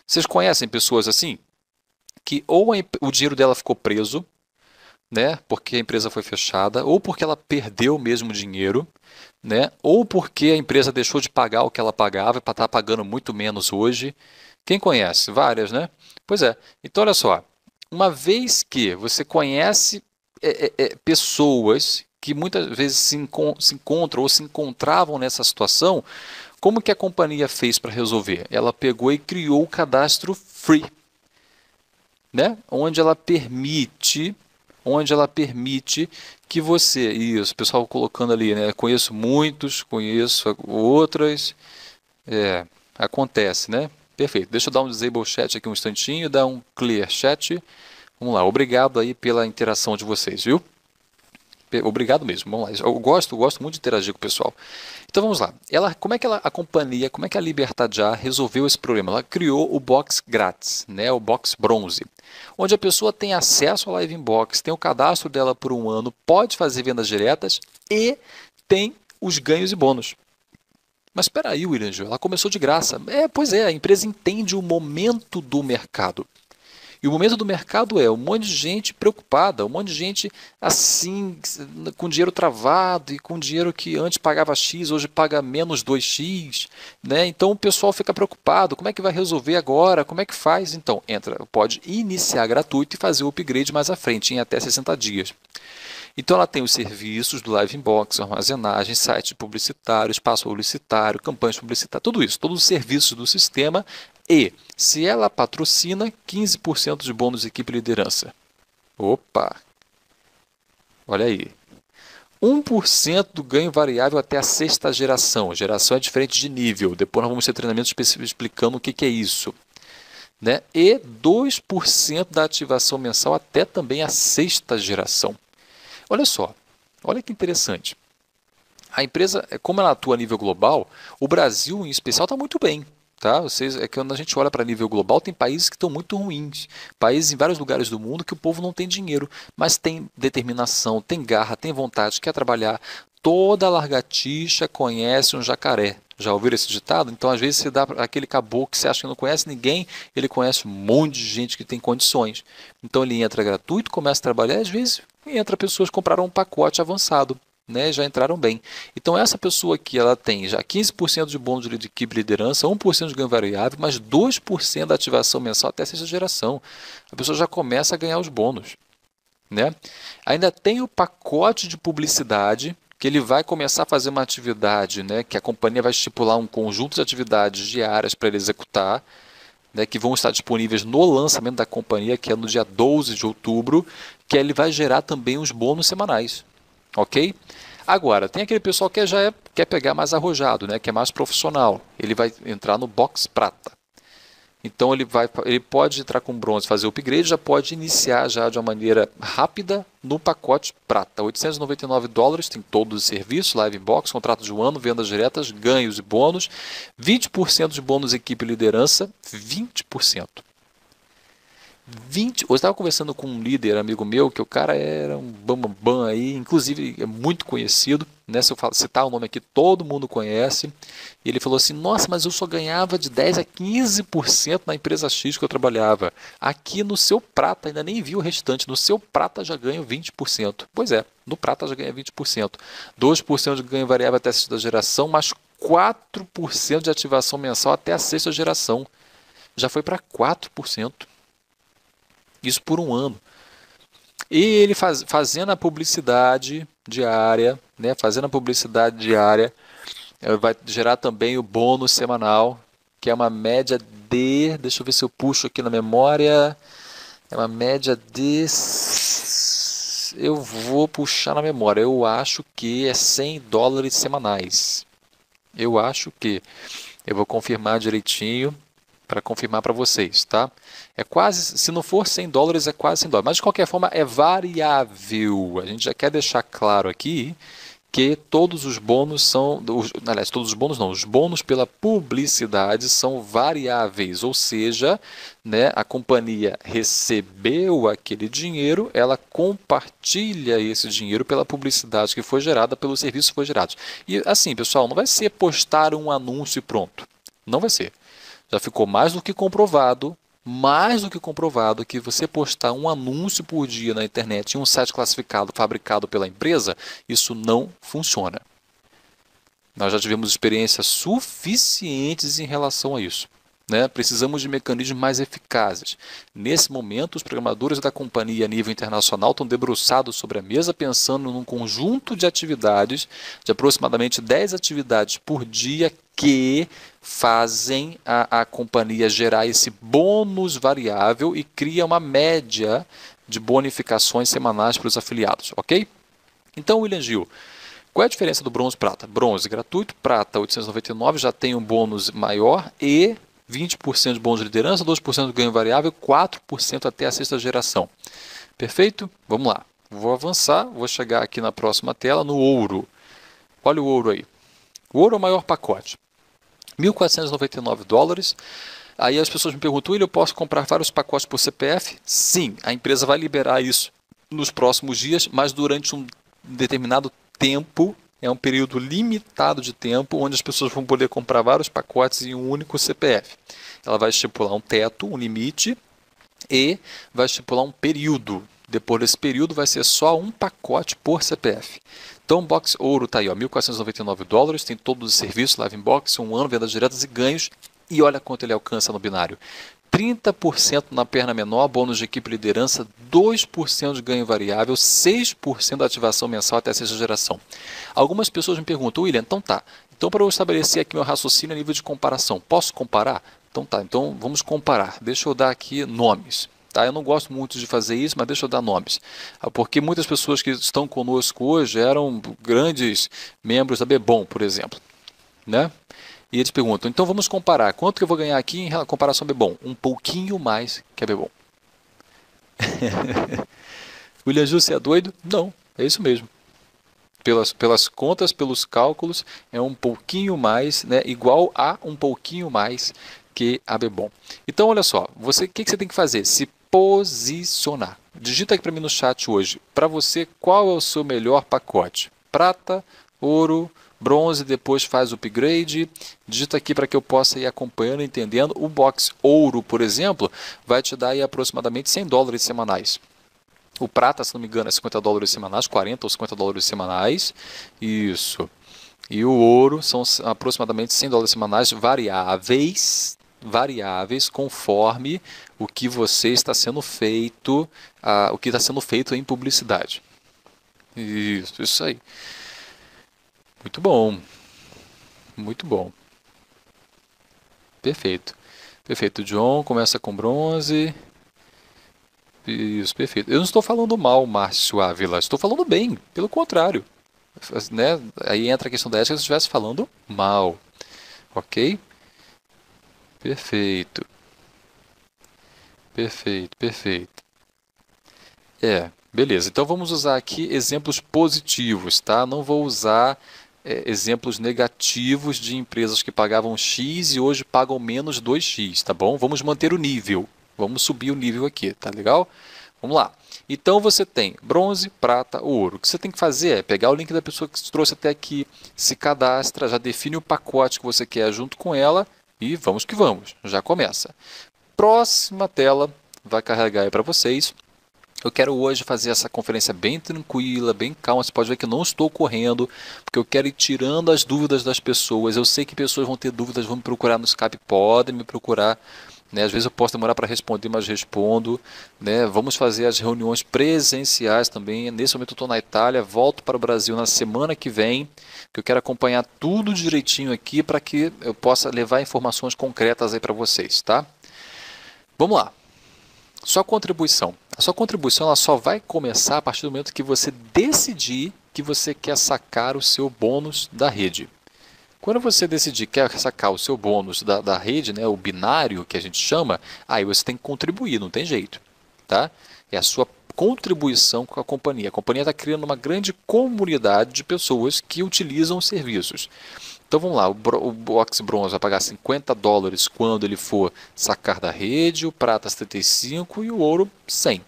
Vocês conhecem pessoas assim? Que ou o dinheiro dela ficou preso, né, porque a empresa foi fechada, ou porque ela perdeu mesmo dinheiro, né? ou porque a empresa deixou de pagar o que ela pagava para estar tá pagando muito menos hoje. Quem conhece? Várias, né? Pois é. Então, olha só. Uma vez que você conhece é, é, é pessoas que muitas vezes se, encon se encontram ou se encontravam nessa situação, como que a companhia fez para resolver? Ela pegou e criou o cadastro free, né? onde ela permite onde ela permite que você, isso, o pessoal colocando ali, né? Conheço muitos, conheço outras, é, acontece, né? Perfeito. Deixa eu dar um disable chat aqui um instantinho, dar um clear chat. Vamos lá, obrigado aí pela interação de vocês, viu? Obrigado mesmo. Vamos lá. Eu gosto, gosto muito de interagir com o pessoal. Então vamos lá. Ela, como é que ela, a companhia, como é que a Libertajar resolveu esse problema? Ela criou o box grátis, né, o box bronze, onde a pessoa tem acesso ao Live Inbox, tem o cadastro dela por um ano, pode fazer vendas diretas e tem os ganhos e bônus. Mas espera aí, William, ela começou de graça. É, pois é, a empresa entende o momento do mercado. E o momento do mercado é um monte de gente preocupada, um monte de gente assim, com dinheiro travado e com dinheiro que antes pagava X, hoje paga menos 2X. Né? Então o pessoal fica preocupado: como é que vai resolver agora? Como é que faz? Então, entra, pode iniciar gratuito e fazer o upgrade mais à frente, em até 60 dias. Então ela tem os serviços do Live Inbox, armazenagem, site publicitário, espaço publicitário, campanhas publicitárias, tudo isso, todos os serviços do sistema e, se ela patrocina, 15% de bônus equipe liderança. Opa! Olha aí. 1% do ganho variável até a sexta geração. Geração é diferente de nível. Depois nós vamos ter treinamento específico explicando o que, que é isso. Né? E 2% da ativação mensal até também a sexta geração. Olha só, olha que interessante. A empresa, como ela atua a nível global, o Brasil em especial está muito bem. Tá? Vocês, é que quando a gente olha para nível global, tem países que estão muito ruins. Países em vários lugares do mundo que o povo não tem dinheiro, mas tem determinação, tem garra, tem vontade, quer trabalhar. Toda largatixa conhece um jacaré. Já ouviram esse ditado? Então, às vezes, você dá aquele caboclo que você acha que não conhece ninguém, ele conhece um monte de gente que tem condições. Então, ele entra gratuito, começa a trabalhar, às vezes entra pessoas que compraram um pacote avançado. Né, já entraram bem. Então, essa pessoa aqui ela tem já 15% de bônus de equipe liderança, 1% de ganho variável, mas 2% da ativação mensal até sexta geração. A pessoa já começa a ganhar os bônus. Né? Ainda tem o pacote de publicidade, que ele vai começar a fazer uma atividade, né, que a companhia vai estipular um conjunto de atividades diárias para ele executar, né, que vão estar disponíveis no lançamento da companhia, que é no dia 12 de outubro, que ele vai gerar também os bônus semanais. Ok? Agora, tem aquele pessoal que já é, quer pegar mais arrojado, né, que é mais profissional. Ele vai entrar no box prata. Então ele, vai, ele pode entrar com bronze, fazer o upgrade, já pode iniciar já de uma maneira rápida no pacote prata. 899 dólares, tem todos os serviços, live box, contrato de um ano, vendas diretas, ganhos e bônus, 20% de bônus equipe liderança, 20%. 20. Hoje estava conversando com um líder, amigo meu, que o cara era um bambambam bam, bam aí, inclusive é muito conhecido. Né? Se eu citar o nome aqui, todo mundo conhece. E ele falou assim: Nossa, mas eu só ganhava de 10 a 15% na empresa X que eu trabalhava. Aqui no seu prata, ainda nem vi o restante, no seu prata já ganho 20%. Pois é, no prata já ganha 20%. 2% de ganho variável até a sexta geração, mais 4% de ativação mensal até a sexta geração. Já foi para 4%. Isso por um ano. E ele faz, fazendo a publicidade diária, né, fazendo a publicidade diária, eh, vai gerar também o bônus semanal, que é uma média de, deixa eu ver se eu puxo aqui na memória, é uma média de, eu vou puxar na memória, eu acho que é 100 dólares semanais. Eu acho que, eu vou confirmar direitinho, para confirmar para vocês, tá? É quase, se não for 100 dólares, é quase 100 dólares. Mas de qualquer forma é variável. A gente já quer deixar claro aqui que todos os bônus são, os, aliás, todos os bônus não, os bônus pela publicidade são variáveis, ou seja, né, a companhia recebeu aquele dinheiro, ela compartilha esse dinheiro pela publicidade que foi gerada, pelo serviço que foi gerado. E assim, pessoal, não vai ser postar um anúncio e pronto. Não vai ser já ficou mais do que comprovado, mais do que comprovado que você postar um anúncio por dia na internet em um site classificado fabricado pela empresa, isso não funciona. Nós já tivemos experiências suficientes em relação a isso. Né? Precisamos de mecanismos mais eficazes. Nesse momento, os programadores da companhia a nível internacional estão debruçados sobre a mesa pensando num conjunto de atividades, de aproximadamente 10 atividades por dia, que fazem a, a companhia gerar esse bônus variável e cria uma média de bonificações semanais para os afiliados, ok? Então, William Gil, qual é a diferença do bronze prata? Bronze gratuito, prata 899 já tem um bônus maior e 20% de bônus de liderança, 2% de ganho variável, 4% até a sexta geração. Perfeito? Vamos lá. Vou avançar, vou chegar aqui na próxima tela no ouro. Olha o ouro aí. O ouro é o maior pacote. 1.499 dólares. Aí as pessoas me perguntam, William, eu posso comprar vários pacotes por CPF? Sim, a empresa vai liberar isso nos próximos dias, mas durante um determinado tempo é um período limitado de tempo onde as pessoas vão poder comprar vários pacotes em um único CPF. Ela vai estipular um teto, um limite, E vai estipular um período. Depois desse período vai ser só um pacote por CPF. Então, box ouro está aí, ó, 1.499 dólares, tem todos os serviços, live inbox, um ano, vendas diretas e ganhos. E olha quanto ele alcança no binário. 30% na perna menor, bônus de equipe liderança, 2% de ganho variável, 6% da ativação mensal até a sexta geração. Algumas pessoas me perguntam, William, então tá, então para eu estabelecer aqui meu raciocínio a nível de comparação, posso comparar? Então tá, então vamos comparar. Deixa eu dar aqui nomes. Tá? Eu não gosto muito de fazer isso, mas deixa eu dar nomes. Ah, porque muitas pessoas que estão conosco hoje eram grandes membros da Bebom, por exemplo. Né? E eles perguntam, então vamos comparar. Quanto que eu vou ganhar aqui em comparação a Bebom? Um pouquinho mais que a Bebom. (laughs) William Ju, você é doido? Não, é isso mesmo. Pelas, pelas contas, pelos cálculos, é um pouquinho mais, né, igual a um pouquinho mais que a Bebom. Então, olha só, o que, que você tem que fazer? Se posicionar. Digita aqui para mim no chat hoje, para você, qual é o seu melhor pacote? Prata, ouro, bronze, depois faz o upgrade. Digita aqui para que eu possa ir acompanhando, entendendo. O box ouro, por exemplo, vai te dar aí aproximadamente 100 dólares semanais. O prata, se não me engano, é 50 dólares semanais, 40 ou 50 dólares semanais. Isso. E o ouro são aproximadamente 100 dólares semanais variáveis, variáveis conforme o que você está sendo feito, uh, o que está sendo feito em publicidade. Isso, isso aí. Muito bom. Muito bom. Perfeito. Perfeito. John começa com bronze. Isso, perfeito. Eu não estou falando mal, Márcio Ávila. Estou falando bem. Pelo contrário. Né? Aí entra a questão da ética se eu estivesse falando mal. Ok? Perfeito. Perfeito, perfeito. É, beleza. Então vamos usar aqui exemplos positivos, tá? Não vou usar é, exemplos negativos de empresas que pagavam X e hoje pagam menos 2X, tá bom? Vamos manter o nível. Vamos subir o nível aqui, tá legal? Vamos lá. Então você tem bronze, prata, ouro. O que você tem que fazer é pegar o link da pessoa que te trouxe até aqui, se cadastra, já define o pacote que você quer junto com ela e vamos que vamos. Já começa. Próxima tela vai carregar aí para vocês. Eu quero hoje fazer essa conferência bem tranquila, bem calma. Você pode ver que eu não estou correndo, porque eu quero ir tirando as dúvidas das pessoas. Eu sei que pessoas vão ter dúvidas, vão me procurar no Skype, podem me procurar. Né? Às vezes eu posso demorar para responder, mas respondo. Né? Vamos fazer as reuniões presenciais também. Nesse momento eu estou na Itália, volto para o Brasil na semana que vem, que eu quero acompanhar tudo direitinho aqui para que eu possa levar informações concretas aí para vocês, tá? Vamos lá. Sua contribuição. A sua contribuição ela só vai começar a partir do momento que você decidir que você quer sacar o seu bônus da rede. Quando você decidir que quer sacar o seu bônus da, da rede, né, o binário que a gente chama, aí você tem que contribuir, não tem jeito. Tá? É a sua contribuição com a companhia. A companhia está criando uma grande comunidade de pessoas que utilizam os serviços. Então vamos lá, o, box bronze vai pagar 50 dólares quando ele for sacar da rede, o prata 75 e o ouro 100.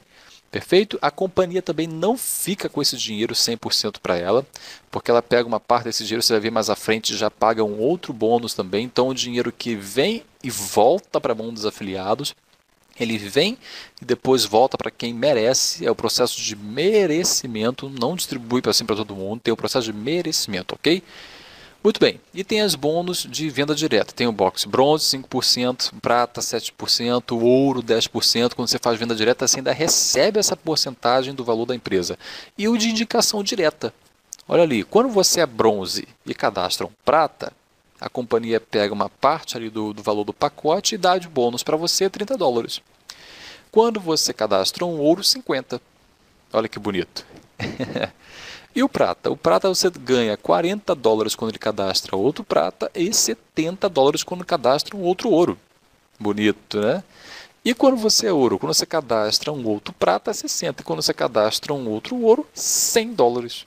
Perfeito? A companhia também não fica com esse dinheiro 100% para ela, porque ela pega uma parte desse dinheiro, você vai ver mais à frente, já paga um outro bônus também. Então o dinheiro que vem e volta para a mão dos afiliados, ele vem e depois volta para quem merece. É o processo de merecimento, não distribui para assim para todo mundo, tem o processo de merecimento, ok? Muito bem, e tem as bônus de venda direta. Tem o box bronze 5%, prata 7%, ouro 10%. Quando você faz venda direta, você ainda recebe essa porcentagem do valor da empresa. E o de indicação direta. Olha ali, quando você é bronze e cadastra um prata, a companhia pega uma parte ali do, do valor do pacote e dá de bônus para você 30 dólares. Quando você cadastra um ouro, 50. Olha que bonito. (laughs) E o prata? O prata você ganha 40 dólares quando ele cadastra outro prata e 70 dólares quando cadastra um outro ouro. Bonito, né? E quando você é ouro? Quando você cadastra um outro prata, 60. E quando você cadastra um outro ouro, 100 dólares.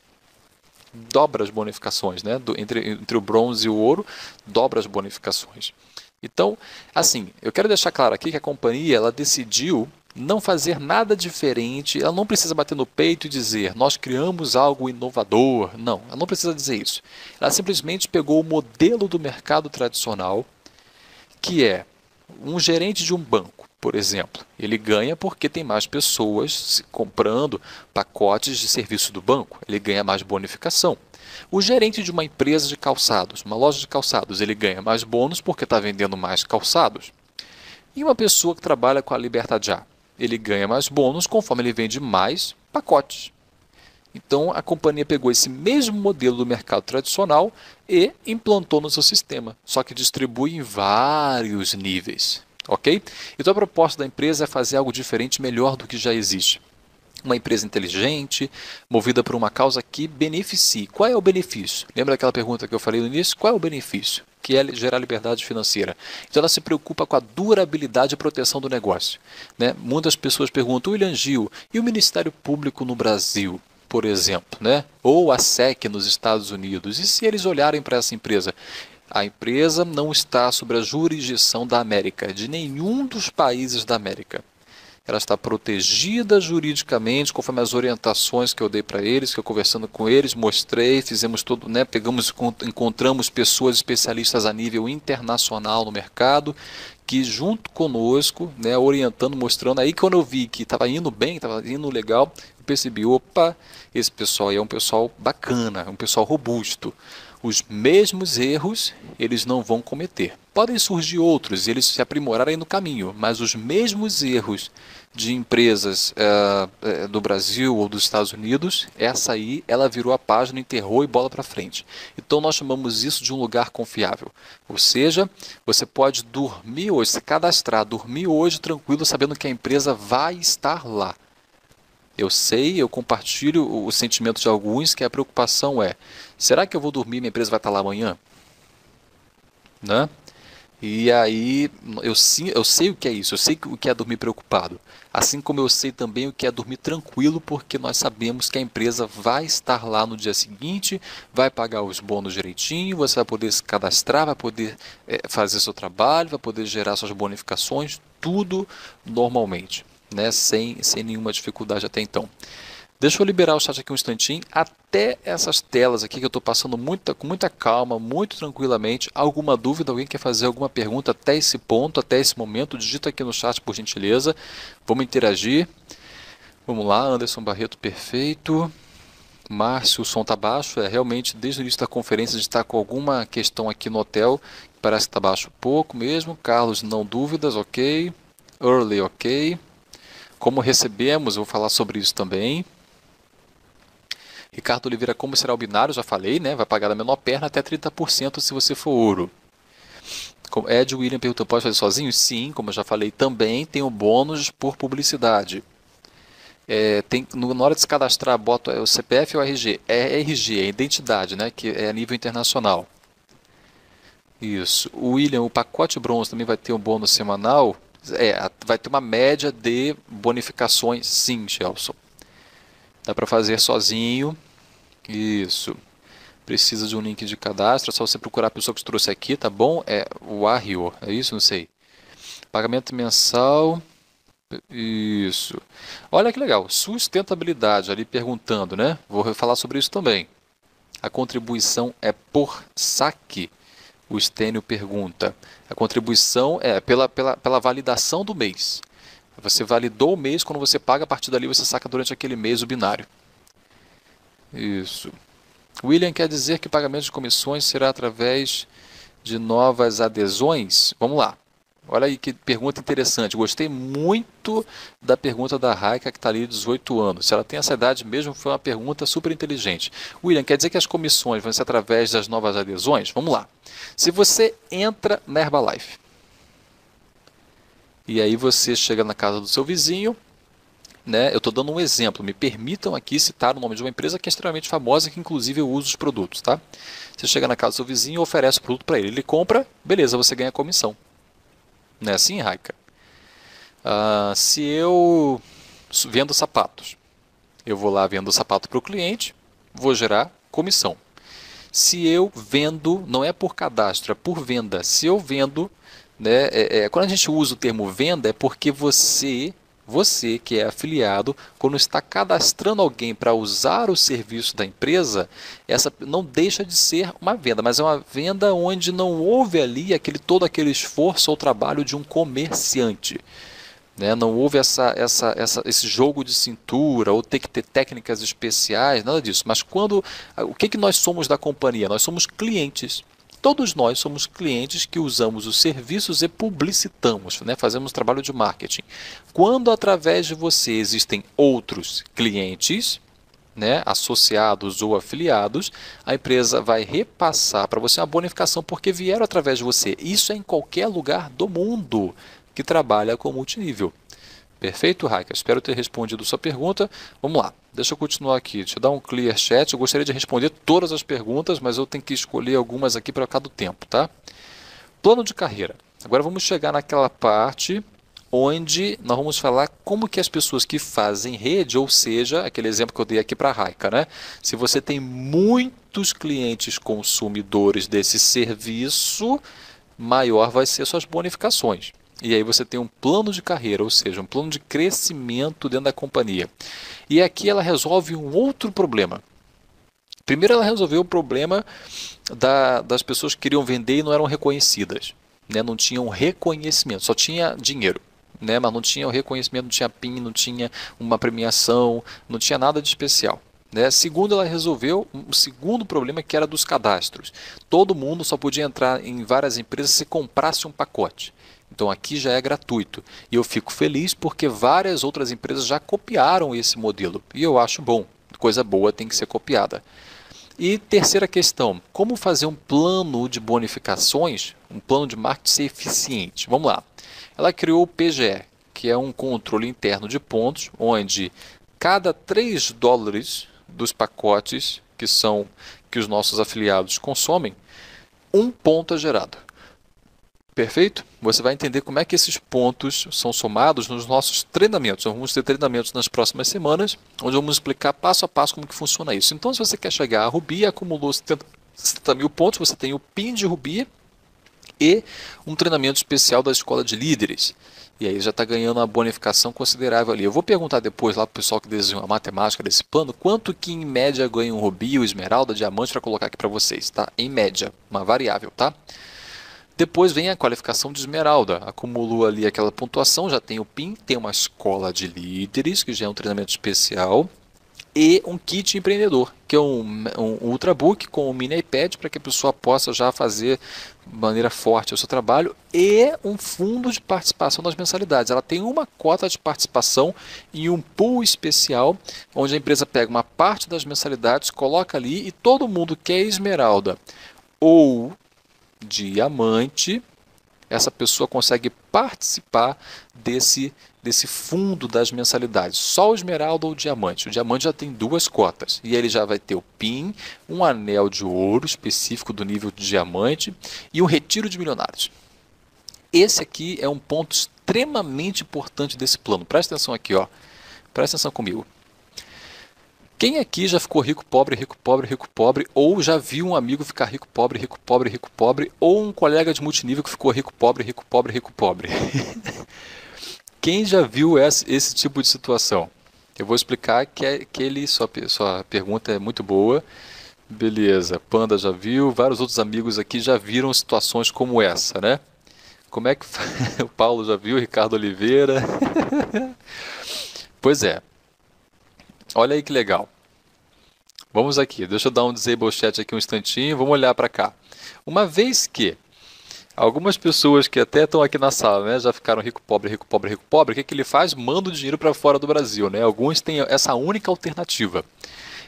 Dobra as bonificações, né? Do, entre, entre o bronze e o ouro, dobra as bonificações. Então, assim, eu quero deixar claro aqui que a companhia ela decidiu não fazer nada diferente, ela não precisa bater no peito e dizer nós criamos algo inovador. Não, ela não precisa dizer isso. Ela simplesmente pegou o modelo do mercado tradicional, que é um gerente de um banco. por exemplo. Ele ganha porque tem mais pessoas comprando pacotes de serviço do banco. Ele ganha mais bonificação. O gerente de uma empresa de calçados, uma loja de calçados, ele ganha mais bônus porque está vendendo mais calçados. E uma pessoa que trabalha com a Libertad ele ganha mais bônus conforme ele vende mais pacotes. Então a companhia pegou esse mesmo modelo do mercado tradicional e implantou no seu sistema, só que distribui em vários níveis ok? Então a proposta da empresa é fazer algo diferente, melhor do que já existe. Uma empresa inteligente, movida por uma causa que beneficie. Qual é o benefício? Lembra aquela pergunta que eu falei no início? Qual é o benefício? Que é gerar liberdade financeira. Então ela se preocupa com a durabilidade e proteção do negócio. Né? Muitas pessoas perguntam, William Gil, e o Ministério Público no Brasil? por exemplo, né? ou a SEC nos Estados Unidos, e se eles olharem para essa empresa a empresa não está sob a jurisdição da América, de nenhum dos países da América. Ela está protegida juridicamente, conforme as orientações que eu dei para eles, que eu conversando com eles, mostrei, fizemos todo, né, pegamos, encontramos pessoas especialistas a nível internacional no mercado, que junto conosco, né, orientando, mostrando, aí quando eu vi que estava indo bem, estava indo legal, eu percebi, opa, esse pessoal aí é um pessoal bacana, é um pessoal robusto os mesmos erros eles não vão cometer. Podem surgir outros eles se aprimorarem no caminho, mas os mesmos erros de empresas uh, do Brasil ou dos Estados Unidos, essa aí ela virou a página, enterrou e bola para frente. Então nós chamamos isso de um lugar confiável. Ou seja, você pode dormir hoje, se cadastrar, dormir hoje tranquilo, sabendo que a empresa vai estar lá. Eu sei, eu compartilho o sentimento de alguns que a preocupação é: será que eu vou dormir minha empresa vai estar lá amanhã? Né? E aí, eu, eu sei o que é isso, eu sei o que é dormir preocupado. Assim como eu sei também o que é dormir tranquilo, porque nós sabemos que a empresa vai estar lá no dia seguinte, vai pagar os bônus direitinho, você vai poder se cadastrar, vai poder é, fazer seu trabalho, vai poder gerar suas bonificações, tudo normalmente né, sem, sem nenhuma dificuldade até então. Deixa eu liberar o chat aqui um instantinho, até essas telas aqui que eu estou passando muita, com muita calma, muito tranquilamente. Alguma dúvida, alguém quer fazer alguma pergunta até esse ponto, até esse momento? Digita aqui no chat por gentileza, vamos interagir. Vamos lá, Anderson Barreto, perfeito. Márcio, o som está baixo. É realmente desde o início da conferência a gente está com alguma questão aqui no hotel. Parece que está baixo pouco mesmo. Carlos, não dúvidas, ok. Early, ok. Como recebemos, vou falar sobre isso também. Ricardo Oliveira, como será o binário? Já falei, né? Vai pagar da menor perna até 30% se você for ouro. Ed William perguntou, pode fazer sozinho? Sim, como eu já falei também, tem o bônus por publicidade. É, tem, na hora de se cadastrar, bota o CPF ou RG? É RG, é identidade, né? Que é a nível internacional. Isso. O William, o pacote bronze também vai ter um bônus semanal. É, vai ter uma média de bonificações, sim, Gelson. Dá para fazer sozinho. Isso. Precisa de um link de cadastro, é só você procurar a pessoa que trouxe aqui, tá bom? É o Arrio, é isso? Não sei. Pagamento mensal. Isso. Olha que legal. Sustentabilidade, ali perguntando, né? Vou falar sobre isso também. A contribuição é por saque. O Stênio pergunta. A contribuição é pela, pela, pela validação do mês. Você validou o mês, quando você paga, a partir dali você saca durante aquele mês o binário. Isso. William quer dizer que pagamento de comissões será através de novas adesões? Vamos lá. Olha aí que pergunta interessante. Gostei muito da pergunta da Raika, que está ali 18 anos. Se ela tem essa idade mesmo, foi uma pergunta super inteligente. William, quer dizer que as comissões vão ser através das novas adesões? Vamos lá. Se você entra na Herbalife, e aí você chega na casa do seu vizinho, né? Eu estou dando um exemplo. Me permitam aqui citar o nome de uma empresa que é extremamente famosa, que inclusive eu uso os produtos, tá? Você chega na casa do seu vizinho e oferece o produto para ele. Ele compra, beleza, você ganha comissão. Não é assim, Raika? Ah, se eu vendo sapatos, eu vou lá vendo sapato para o cliente, vou gerar comissão. Se eu vendo, não é por cadastro, é por venda. Se eu vendo, né, é, é, quando a gente usa o termo venda, é porque você você que é afiliado, quando está cadastrando alguém para usar o serviço da empresa, essa não deixa de ser uma venda, mas é uma venda onde não houve ali aquele todo aquele esforço ou trabalho de um comerciante. Né? Não houve essa, essa, essa, esse jogo de cintura ou ter que ter técnicas especiais, nada disso. Mas quando. O que, que nós somos da companhia? Nós somos clientes. Todos nós somos clientes que usamos os serviços e publicitamos, né? fazemos trabalho de marketing. Quando através de você existem outros clientes, né, associados ou afiliados, a empresa vai repassar para você uma bonificação porque vieram através de você. Isso é em qualquer lugar do mundo que trabalha com multinível. Perfeito, Raika? Espero ter respondido sua pergunta. Vamos lá, deixa eu continuar aqui. Deixa eu dar um clear chat. Eu gostaria de responder todas as perguntas, mas eu tenho que escolher algumas aqui para cada tempo, tá? Plano de carreira. Agora vamos chegar naquela parte onde nós vamos falar como que as pessoas que fazem rede, ou seja, aquele exemplo que eu dei aqui para a Raika, né? Se você tem muitos clientes consumidores desse serviço, maior vai ser suas bonificações. E aí você tem um plano de carreira, ou seja, um plano de crescimento dentro da companhia. E aqui ela resolve um outro problema. Primeiro ela resolveu o problema da, das pessoas que queriam vender e não eram reconhecidas. Né? Não tinham reconhecimento, só tinha dinheiro. Né? Mas não tinha o reconhecimento, não tinha PIN, não tinha uma premiação, não tinha nada de especial. Né? Segundo, ela resolveu um segundo problema que era dos cadastros. Todo mundo só podia entrar em várias empresas se comprasse um pacote. Então aqui já é gratuito. E eu fico feliz porque várias outras empresas já copiaram esse modelo. E eu acho bom. Coisa boa tem que ser copiada. E terceira questão, como fazer um plano de bonificações, um plano de marketing eficiente? Vamos lá. Ela criou o PGE, que é um controle interno de pontos, onde cada 3 dólares dos pacotes que são que os nossos afiliados consomem, um ponto é gerado. Perfeito? Você vai entender como é que esses pontos são somados nos nossos treinamentos. vamos ter treinamentos nas próximas semanas, onde vamos explicar passo a passo como que funciona isso. Então, se você quer chegar a Rubi, acumulou 70, 70 mil pontos, você tem o PIN de Rubi e um treinamento especial da Escola de Líderes. E aí já está ganhando uma bonificação considerável ali. Eu vou perguntar depois lá para o pessoal que desenhou a matemática desse plano, quanto que em média ganha um Rubi, Esmeralda, Diamante, para colocar aqui para vocês, tá? Em média, uma variável, tá? Depois vem a qualificação de esmeralda. Acumulou ali aquela pontuação, já tem o PIN, tem uma escola de líderes, que já é um treinamento especial, e um kit empreendedor, que é um, um ultrabook com um mini iPad para que a pessoa possa já fazer de maneira forte o seu trabalho e um fundo de participação nas mensalidades. Ela tem uma cota de participação em um pool especial, onde a empresa pega uma parte das mensalidades, coloca ali e todo mundo que é esmeralda ou diamante, essa pessoa consegue participar desse, desse fundo das mensalidades. Só o esmeralda ou o diamante. O diamante já tem duas cotas. E ele já vai ter o PIN, um anel de ouro específico do nível de diamante e um retiro de milionários. Esse aqui é um ponto extremamente importante desse plano. Presta atenção aqui, ó. Presta atenção comigo. Quem aqui já ficou rico, pobre, rico, pobre, rico, pobre, ou já viu um amigo ficar rico, pobre, rico, pobre, rico, pobre, ou um colega de multinível que ficou rico, pobre, rico, pobre, rico, pobre? (laughs) Quem já viu esse, esse, tipo de situação? Eu vou explicar que, é, que ele, sua, sua pergunta é muito boa. Beleza, Panda já viu, vários outros amigos aqui já viram situações como essa, né? Como é que (laughs) o Paulo já viu, Ricardo Oliveira? (laughs) pois é, Olha aí que legal. Vamos aqui, deixa eu dar um disable chat aqui um instantinho, vamos olhar para cá. Uma vez que algumas pessoas que até estão aqui na sala, né, já ficaram rico, pobre, rico, pobre, rico, pobre, o que, que ele faz? Manda o dinheiro para fora do Brasil, né? Alguns têm essa única alternativa.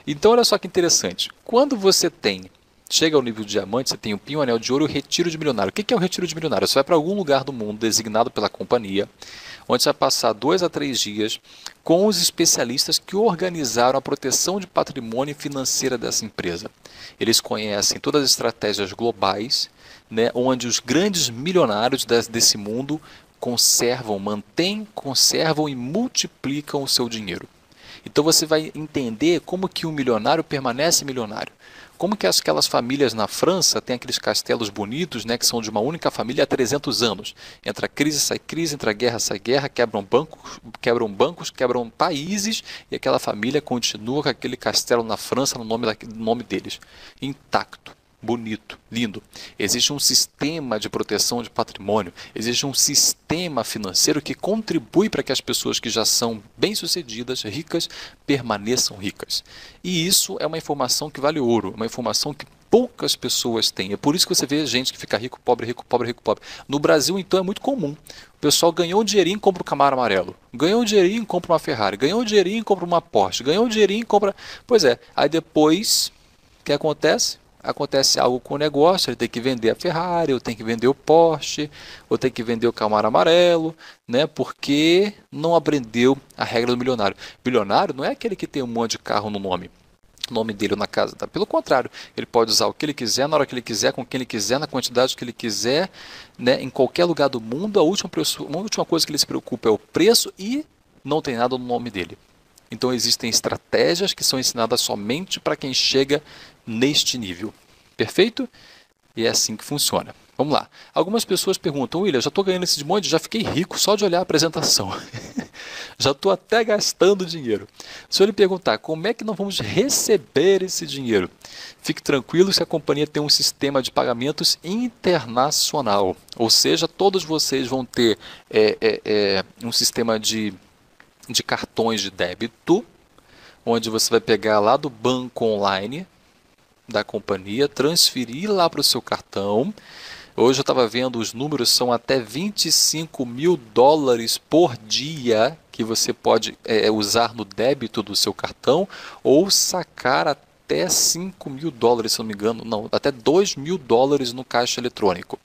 Então, olha só que interessante. Quando você tem chega ao nível de diamante, você tem o PIN, o anel de ouro e o retiro de milionário. O que é o retiro de milionário? Você vai para algum lugar do mundo designado pela companhia, onde você vai passar dois a três dias com os especialistas que organizaram a proteção de patrimônio financeira dessa empresa. Eles conhecem todas as estratégias globais, né, onde os grandes milionários desse mundo conservam, mantêm, conservam e multiplicam o seu dinheiro. Então você vai entender como que um milionário permanece milionário. Como que aquelas famílias na França têm aqueles castelos bonitos, né, que são de uma única família há 300 anos? Entra crise, sai crise, entra guerra, sai guerra, quebram bancos, quebram bancos, quebram países e aquela família continua com aquele castelo na França no nome, no nome deles, intacto. Bonito, lindo. Existe um sistema de proteção de patrimônio, existe um sistema financeiro que contribui para que as pessoas que já são bem-sucedidas, ricas, permaneçam ricas. E isso é uma informação que vale ouro, uma informação que poucas pessoas têm. É por isso que você vê gente que fica rico, pobre, rico, pobre, rico, pobre. No Brasil, então, é muito comum. O pessoal ganhou um dinheirinho e compra um Camaro amarelo. Ganhou um dinheirinho e compra uma Ferrari. Ganhou um dinheirinho e compra uma Porsche. Ganhou um dinheirinho e compra... Pois é, aí depois, o que acontece? Acontece algo com o negócio, ele tem que vender a Ferrari, ou tem que vender o Porsche, ou tem que vender o Camaro amarelo, né? Porque não aprendeu a regra do milionário. Milionário não é aquele que tem um monte de carro no nome. Nome dele na casa. Tá? Pelo contrário, ele pode usar o que ele quiser, na hora que ele quiser, com quem ele quiser, na quantidade que ele quiser, né? em qualquer lugar do mundo. A última, a última coisa que ele se preocupa é o preço e não tem nada no nome dele. Então existem estratégias que são ensinadas somente para quem chega neste nível. Perfeito? E é assim que funciona. Vamos lá. Algumas pessoas perguntam, William, já estou ganhando esse monte, já fiquei rico só de olhar a apresentação. (laughs) já estou até gastando dinheiro. Se eu lhe perguntar como é que nós vamos receber esse dinheiro, fique tranquilo se a companhia tem um sistema de pagamentos internacional. Ou seja, todos vocês vão ter é, é, é, um sistema de de cartões de débito, onde você vai pegar lá do banco online da companhia, transferir lá para o seu cartão. Hoje eu estava vendo os números são até 25 mil dólares por dia que você pode é, usar no débito do seu cartão ou sacar até 5 mil dólares, se não me engano, não, até 2 mil dólares no caixa eletrônico.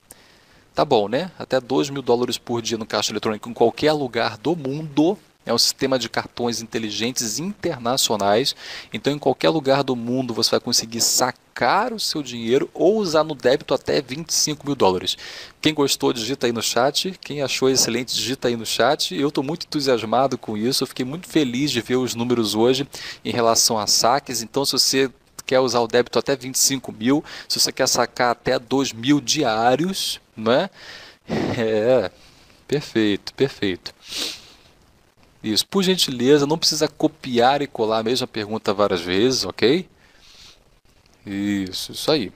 Tá bom, né? Até 2 mil dólares por dia no caixa eletrônico em qualquer lugar do mundo é um sistema de cartões inteligentes internacionais. Então, em qualquer lugar do mundo, você vai conseguir sacar o seu dinheiro ou usar no débito até 25 mil dólares. Quem gostou, digita aí no chat. Quem achou excelente, digita aí no chat. Eu estou muito entusiasmado com isso. Eu fiquei muito feliz de ver os números hoje em relação a saques. Então, se você quer usar o débito até 25 mil, se você quer sacar até 2 mil diários, não é? (laughs) É, perfeito, perfeito. Isso. Por gentileza, não precisa copiar e colar a mesma pergunta várias vezes, ok? Isso, isso aí.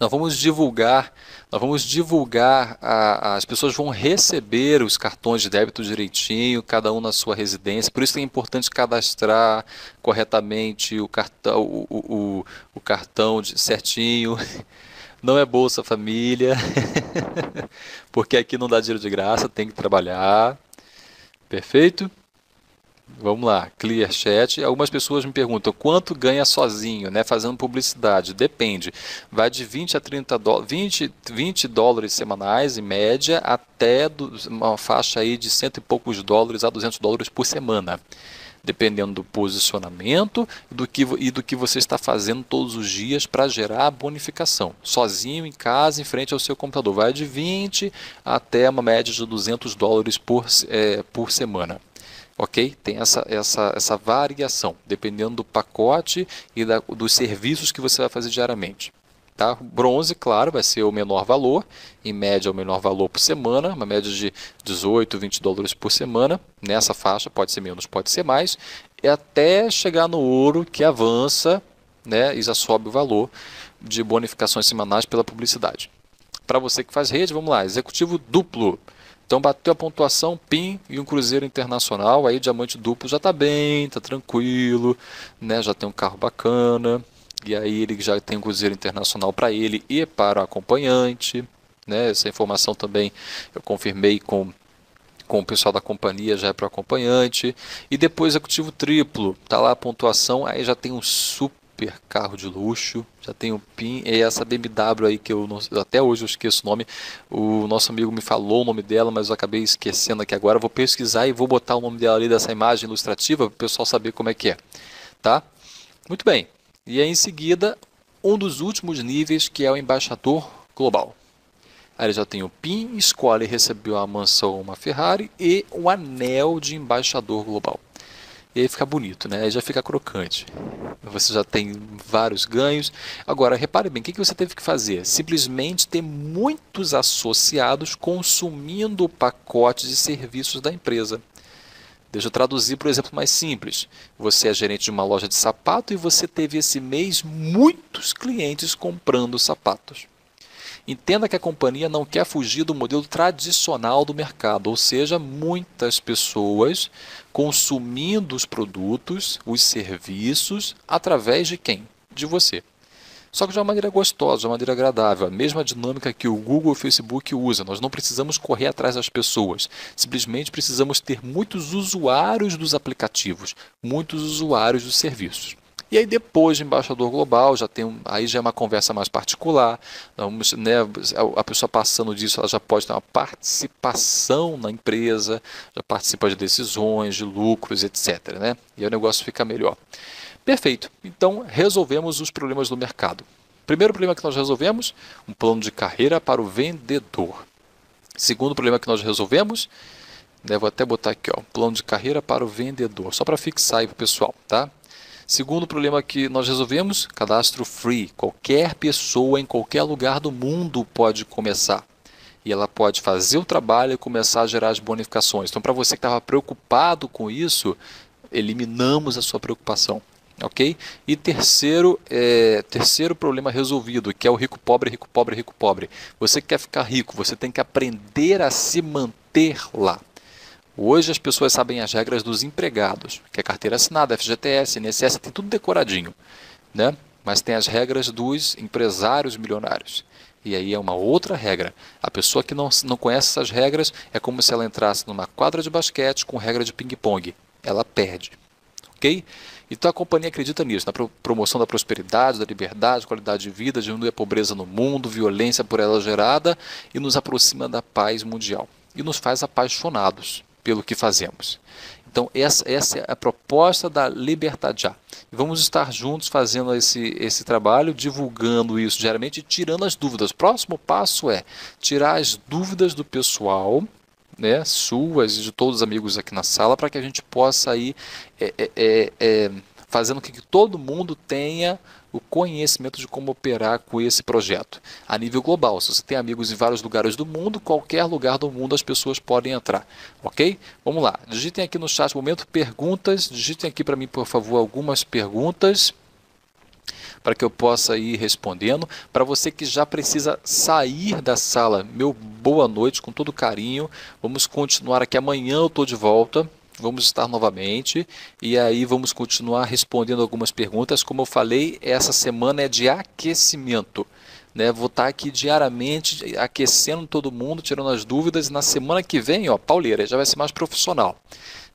Nós vamos divulgar, nós vamos divulgar, a, as pessoas vão receber os cartões de débito direitinho, cada um na sua residência. Por isso é importante cadastrar corretamente o cartão, o, o, o cartão de, certinho. (laughs) Não é Bolsa Família, (laughs) porque aqui não dá dinheiro de graça, tem que trabalhar. Perfeito? Vamos lá, clear chat. Algumas pessoas me perguntam quanto ganha sozinho, né, fazendo publicidade. Depende. Vai de 20 a 30 dólares, 20, 20 dólares semanais em média até uma faixa aí de cento e poucos dólares a 200 dólares por semana dependendo do posicionamento do que, e do que você está fazendo todos os dias para gerar a bonificação. Sozinho, em casa, em frente ao seu computador. Vai de 20 até uma média de 200 dólares por, é, por semana. Ok? Tem essa, essa, essa variação, dependendo do pacote e da, dos serviços que você vai fazer diariamente. Tá? Bronze, claro, vai ser o menor valor, em média o menor valor por semana, uma média de 18, 20 dólares por semana, nessa faixa, pode ser menos, pode ser mais, e até chegar no ouro que avança né, e já sobe o valor de bonificações semanais pela publicidade. Para você que faz rede, vamos lá, executivo duplo. Então bateu a pontuação PIN e um cruzeiro internacional, aí diamante duplo já está bem, está tranquilo, né, já tem um carro bacana, e aí ele já tem um cruzeiro internacional para ele e para o acompanhante. Né? Essa informação também eu confirmei com, com o pessoal da companhia, já é para o acompanhante. E depois executivo triplo, tá lá a pontuação, aí já tem um super carro de luxo, já tem o PIN, e essa BMW aí que eu não, até hoje eu esqueço o nome, o nosso amigo me falou o nome dela, mas eu acabei esquecendo aqui agora, vou pesquisar e vou botar o nome dela ali dessa imagem ilustrativa para o pessoal saber como é que é, tá? Muito bem, e aí, em seguida, um dos últimos níveis, que é o embaixador global. Aí ele já tem o PIN, escolhe receber uma mansão ou uma Ferrari e o anel de embaixador global. E aí fica bonito, né? Aí já fica crocante. Você já tem vários ganhos. Agora, repare bem, o que você teve que fazer? Simplesmente ter muitos associados consumindo pacotes de serviços da empresa. Deixa eu traduzir por exemplo mais simples. Você é gerente de uma loja de sapato e você teve esse mês muitos clientes comprando sapatos. Entenda que a companhia não quer fugir do modelo tradicional do mercado, ou seja, muitas pessoas consumindo os produtos, os serviços, através de quem? De você. Só que de uma maneira gostosa, de uma maneira agradável, a mesma dinâmica que o Google e o Facebook usa. Nós não precisamos correr atrás das pessoas, simplesmente precisamos ter muitos usuários dos aplicativos, muitos usuários dos serviços. E aí depois de embaixador global, já tem aí já é uma conversa mais particular. Né, a pessoa passando disso, ela já pode ter uma participação na empresa, já participa de decisões, de lucros, etc. Né? E aí o negócio fica melhor. Perfeito. Então resolvemos os problemas do mercado. Primeiro problema que nós resolvemos, um plano de carreira para o vendedor. Segundo problema que nós resolvemos, né, vou até botar aqui, ó, plano de carreira para o vendedor, só para fixar aí para o pessoal, tá? Segundo problema que nós resolvemos, cadastro free. Qualquer pessoa em qualquer lugar do mundo pode começar. E ela pode fazer o trabalho e começar a gerar as bonificações. Então, para você que estava preocupado com isso, eliminamos a sua preocupação. Ok? E terceiro, é, terceiro problema resolvido, que é o rico pobre, rico pobre, rico pobre. Você quer ficar rico, você tem que aprender a se manter lá. Hoje as pessoas sabem as regras dos empregados, que é carteira assinada, FGTS, INSS, tem tudo decoradinho, né? Mas tem as regras dos empresários milionários. E aí é uma outra regra. A pessoa que não, não conhece essas regras é como se ela entrasse numa quadra de basquete com regra de ping-pong. Ela perde. Ok? Então a companhia acredita nisso, na promoção da prosperidade, da liberdade, qualidade de vida, diminui a pobreza no mundo, violência por ela gerada e nos aproxima da paz mundial. E nos faz apaixonados pelo que fazemos. Então, essa, essa é a proposta da Libertad Vamos estar juntos fazendo esse, esse trabalho, divulgando isso diariamente e tirando as dúvidas. Próximo passo é tirar as dúvidas do pessoal, né, suas e de todos os amigos aqui na sala, para que a gente possa ir é, é, é, é fazendo com que todo mundo tenha o conhecimento de como operar com esse projeto a nível global. Se você tem amigos em vários lugares do mundo, qualquer lugar do mundo as pessoas podem entrar, ok? Vamos lá, digitem aqui no chat momento perguntas, digitem aqui para mim por favor algumas perguntas para que eu possa ir respondendo. Para você que já precisa sair da sala, meu boa noite com todo carinho. Vamos continuar aqui amanhã eu estou de volta vamos estar novamente e aí vamos continuar respondendo algumas perguntas. Como eu falei, essa semana é de aquecimento. Né? Vou estar aqui diariamente aquecendo todo mundo, tirando as dúvidas. E na semana que vem, ó, pauleira, já vai ser mais profissional.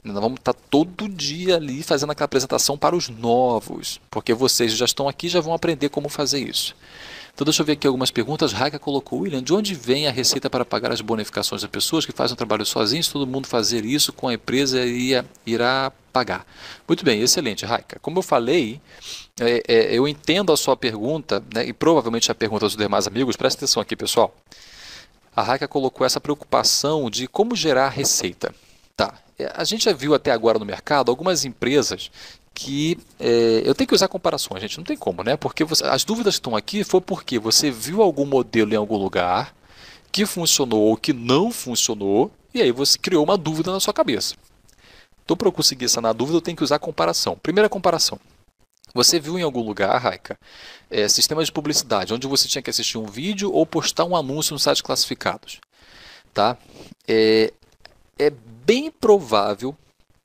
Nós vamos estar todo dia ali fazendo aquela apresentação para os novos, porque vocês já estão aqui já vão aprender como fazer isso. Então deixa eu ver aqui algumas perguntas. Raika colocou, William, de onde vem a receita para pagar as bonificações das pessoas que fazem o trabalho sozinhos? Todo mundo fazer isso com a empresa ia, irá pagar. Muito bem, excelente, Raika. Como eu falei, é, é, eu entendo a sua pergunta, né, e provavelmente a pergunta dos demais amigos, presta atenção aqui, pessoal. A Raika colocou essa preocupação de como gerar receita. Tá, a gente já viu até agora no mercado algumas empresas que é, eu tenho que usar comparações, gente, não tem como, né? Porque você, as dúvidas que estão aqui foi porque você viu algum modelo em algum lugar que funcionou ou que não funcionou e aí você criou uma dúvida na sua cabeça. Então, para eu conseguir sanar a dúvida, eu tenho que usar comparação. Primeira comparação. Você viu em algum lugar, Raika, é, sistemas de publicidade, onde você tinha que assistir um vídeo ou postar um anúncio nos sites classificados. Tá? É, é bem provável,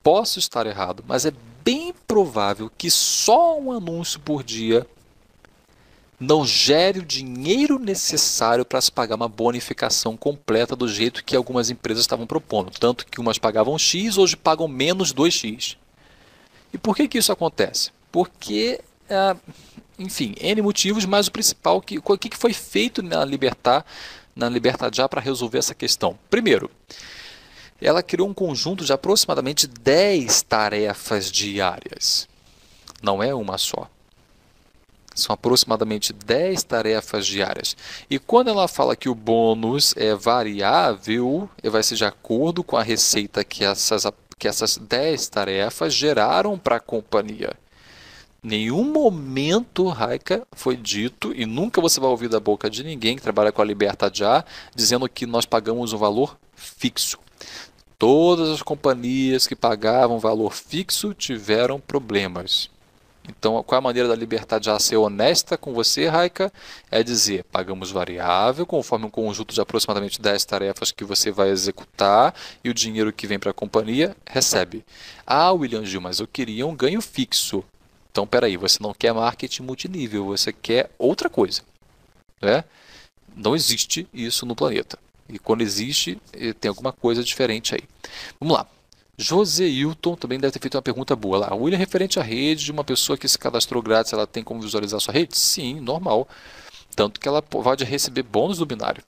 posso estar errado, mas é bem provável que só um anúncio por dia não gere o dinheiro necessário para se pagar uma bonificação completa do jeito que algumas empresas estavam propondo. Tanto que umas pagavam X, hoje pagam menos 2X. E por que, que isso acontece? Porque, é, enfim, N motivos, mas o principal, que, o que foi feito na Libertar, na Libertar já para resolver essa questão? Primeiro, ela criou um conjunto de aproximadamente 10 tarefas diárias. Não é uma só. São aproximadamente 10 tarefas diárias. E quando ela fala que o bônus é variável, vai ser de acordo com a receita que essas, que essas 10 tarefas geraram para a companhia. Nenhum momento, Raika, foi dito, e nunca você vai ouvir da boca de ninguém que trabalha com a Liberta Já, dizendo que nós pagamos um valor fixo. Todas as companhias que pagavam valor fixo tiveram problemas. Então, qual é a maneira da Libertad já ser honesta com você, Raika? É dizer, pagamos variável conforme um conjunto de aproximadamente 10 tarefas que você vai executar e o dinheiro que vem para a companhia recebe. Ah, William Gil, mas eu queria um ganho fixo. Então, peraí, você não quer marketing multinível, você quer outra coisa. Né? Não existe isso no planeta. E quando existe, eh, tem alguma coisa diferente aí. Vamos lá. José Hilton também deve ter feito uma pergunta boa lá. William, referente à rede de uma pessoa que se cadastrou grátis, ela tem como visualizar sua rede? Sim, normal. Tanto que ela pode receber bônus do binário.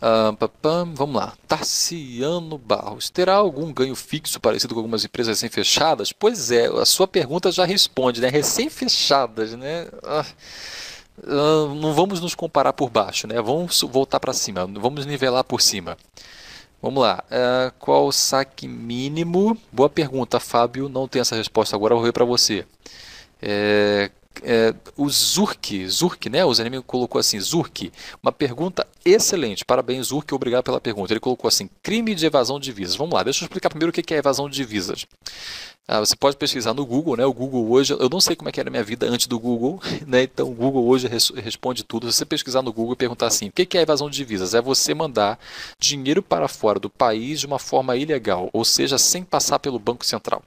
Uh, vamos lá. Tarciano Barros. Terá algum ganho fixo parecido com algumas empresas recém-fechadas? Pois é, a sua pergunta já responde, né? Recém-fechadas, né? Ah, não vamos nos comparar por baixo, né? Vamos voltar para cima, vamos nivelar por cima. Vamos lá. Uh, qual o saque mínimo? Boa pergunta, Fábio. Não tem essa resposta agora, vou ver para você. É, é, o Zurk, Zurk, né? O Zanemi colocou assim, Zurk, uma pergunta excelente. Parabéns, Zurk, obrigado pela pergunta. Ele colocou assim, crime de evasão de divisas. Vamos lá, deixa eu explicar primeiro o que é evasão de divisas. Ah, você pode pesquisar no Google, né? O Google hoje, eu não sei como é que era a minha vida antes do Google, (laughs) né? Então o Google hoje res, responde tudo. Se você pesquisar no Google e perguntar assim, o que é evasão de divisas? É você mandar dinheiro para fora do país de uma forma ilegal, ou seja, sem passar pelo Banco Central.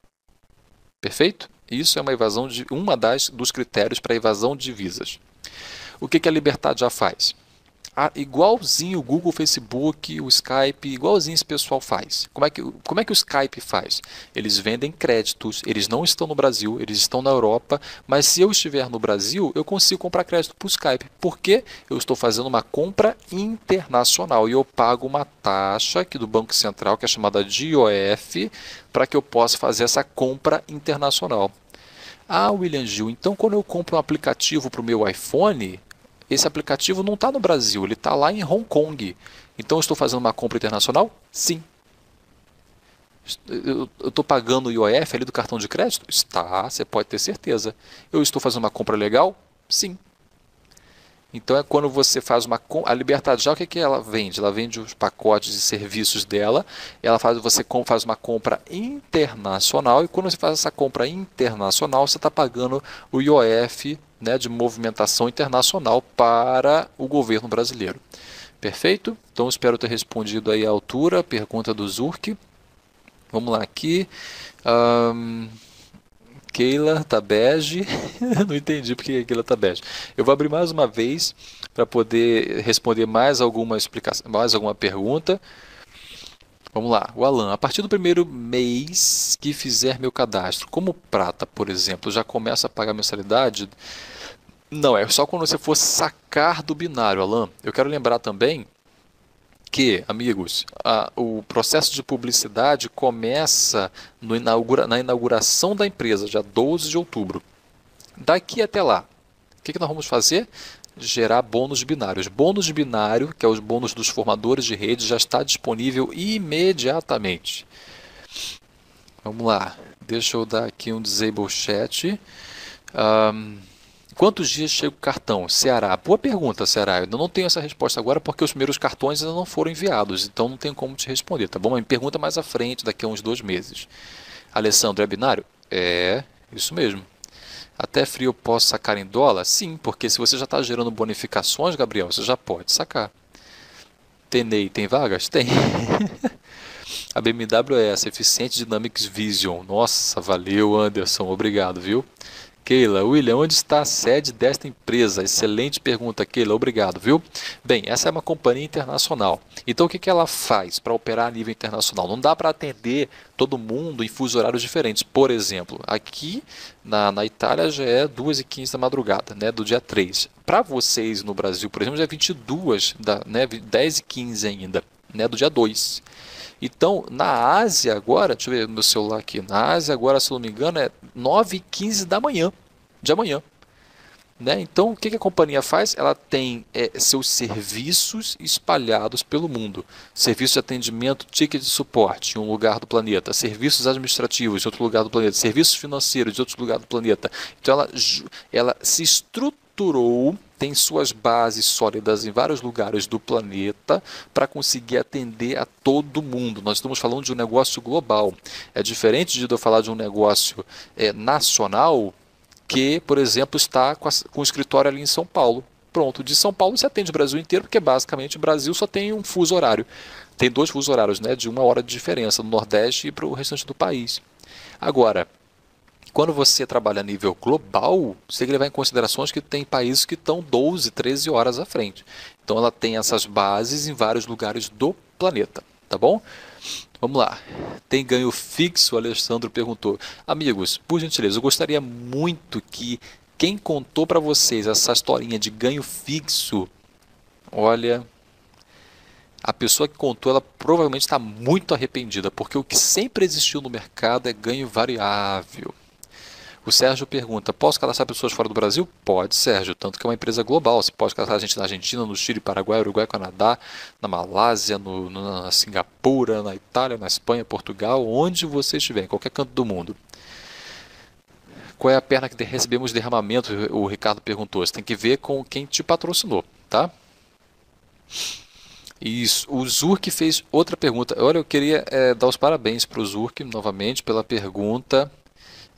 Perfeito? Isso é uma evasão de uma das dos critérios para evasão de divisas. O que, que a Libertad já faz? Ah, igualzinho o Google, o Facebook, o Skype, igualzinho esse pessoal faz. Como é, que, como é que o Skype faz? Eles vendem créditos, eles não estão no Brasil, eles estão na Europa, mas se eu estiver no Brasil, eu consigo comprar crédito para o Skype. Porque eu estou fazendo uma compra internacional e eu pago uma taxa aqui do Banco Central, que é chamada de IOF, para que eu possa fazer essa compra internacional. Ah, William Gil, então quando eu compro um aplicativo para o meu iPhone, esse aplicativo não está no Brasil, ele está lá em Hong Kong. Então estou fazendo uma compra internacional? Sim. Eu estou pagando o IOF ali do cartão de crédito? Está, você pode ter certeza. Eu estou fazendo uma compra legal? Sim. Então é quando você faz uma a Libertad já o que, que ela vende? Ela vende os pacotes de serviços dela. Ela faz você faz uma compra internacional e quando você faz essa compra internacional você está pagando o IOF né, de movimentação internacional para o governo brasileiro. Perfeito? Então espero ter respondido aí à altura a pergunta do Zurk. Vamos lá aqui. Um, Keila Tabege. (laughs) Não entendi porque Keila Tabege. Eu vou abrir mais uma vez para poder responder mais alguma explicação, mais alguma pergunta. Vamos lá, o Alan. A partir do primeiro mês que fizer meu cadastro, como prata, por exemplo, já começa a pagar mensalidade? Não, é só quando você for sacar do binário, Alan. Eu quero lembrar também que, amigos, a, o processo de publicidade começa inaugura, na inauguração da empresa, dia 12 de outubro. Daqui até lá, o que, que nós vamos fazer? Gerar bônus binários. Bônus binário, que é os bônus dos formadores de rede, já está disponível imediatamente. Vamos lá, deixa eu dar aqui um disable chat. Um, Quantos dias chega o cartão? Ceará. Boa pergunta, Ceará. Eu não tenho essa resposta agora porque os primeiros cartões ainda não foram enviados, então não tenho como te responder, tá bom? Me pergunta mais à frente, daqui a uns dois meses. Alessandro, é binário? É, isso mesmo. Até frio eu posso sacar em dólar? Sim, porque se você já está gerando bonificações, Gabriel, você já pode sacar. Tenei, tem vagas? Tem. (laughs) a BMW é essa, Eficiente Dynamics Vision. Nossa, valeu, Anderson, obrigado, viu? Keila, William, onde está a sede desta empresa? Excelente pergunta, Keila, obrigado, viu? Bem, essa é uma companhia internacional. Então, o que, que ela faz para operar a nível internacional? Não dá para atender todo mundo em fuso horários diferentes. Por exemplo, aqui na, na Itália já é 2h15 da madrugada, né, do dia 3. Para vocês no Brasil, por exemplo, já é 22, da, né, 10h15 ainda, né, do dia 2. Então, na Ásia agora, deixa eu ver meu celular aqui, na Ásia agora, se não me engano, é 9 h 15 da manhã, de amanhã. Né? Então, o que, que a companhia faz? Ela tem é, seus serviços espalhados pelo mundo. Serviço de atendimento, ticket de suporte em um lugar do planeta. Serviços administrativos em outro lugar do planeta. Serviços financeiros em outro lugar do planeta. Então, ela, ela se estruturou tem suas bases sólidas em vários lugares do planeta para conseguir atender a todo mundo. Nós estamos falando de um negócio global. É diferente de eu falar de um negócio é, nacional que, por exemplo, está com, a, com o escritório ali em São Paulo. Pronto, de São Paulo você atende o Brasil inteiro, porque basicamente o Brasil só tem um fuso horário. Tem dois fusos horários, né, de uma hora de diferença, no Nordeste e para o restante do país. Agora, quando você trabalha a nível global, você tem que levar em consideração que tem países que estão 12, 13 horas à frente. Então ela tem essas bases em vários lugares do planeta, tá bom? Vamos lá. Tem ganho fixo? O Alessandro perguntou. Amigos, por gentileza, eu gostaria muito que quem contou para vocês essa historinha de ganho fixo, olha, a pessoa que contou, ela provavelmente está muito arrependida, porque o que sempre existiu no mercado é ganho variável. O Sérgio pergunta: posso cadastrar pessoas fora do Brasil? Pode, Sérgio, tanto que é uma empresa global. Você pode cadastrar gente na Argentina, no Chile, Paraguai, Uruguai, Canadá, na Malásia, no, na Singapura, na Itália, na Espanha, Portugal, onde você estiver, em qualquer canto do mundo. Qual é a perna que recebemos derramamento? O Ricardo perguntou. Você tem que ver com quem te patrocinou, tá? Isso. O Zurk fez outra pergunta. Olha, eu queria é, dar os parabéns para o Zurk novamente pela pergunta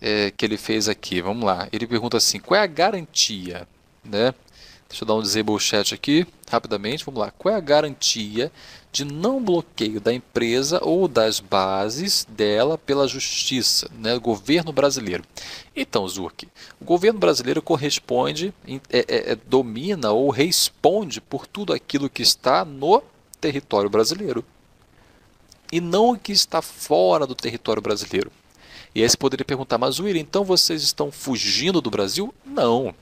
é, que ele fez aqui. Vamos lá. Ele pergunta assim: qual é a garantia? Né? Deixa eu dar um disable chat aqui rapidamente. Vamos lá. Qual é a garantia de não bloqueio da empresa ou das bases dela pela justiça, né, governo brasileiro. Então, Zurk, o governo brasileiro corresponde, é, é, é, domina ou responde por tudo aquilo que está no território brasileiro e não o que está fora do território brasileiro. E aí você poderia perguntar, mas Will, então vocês estão fugindo do Brasil? Não.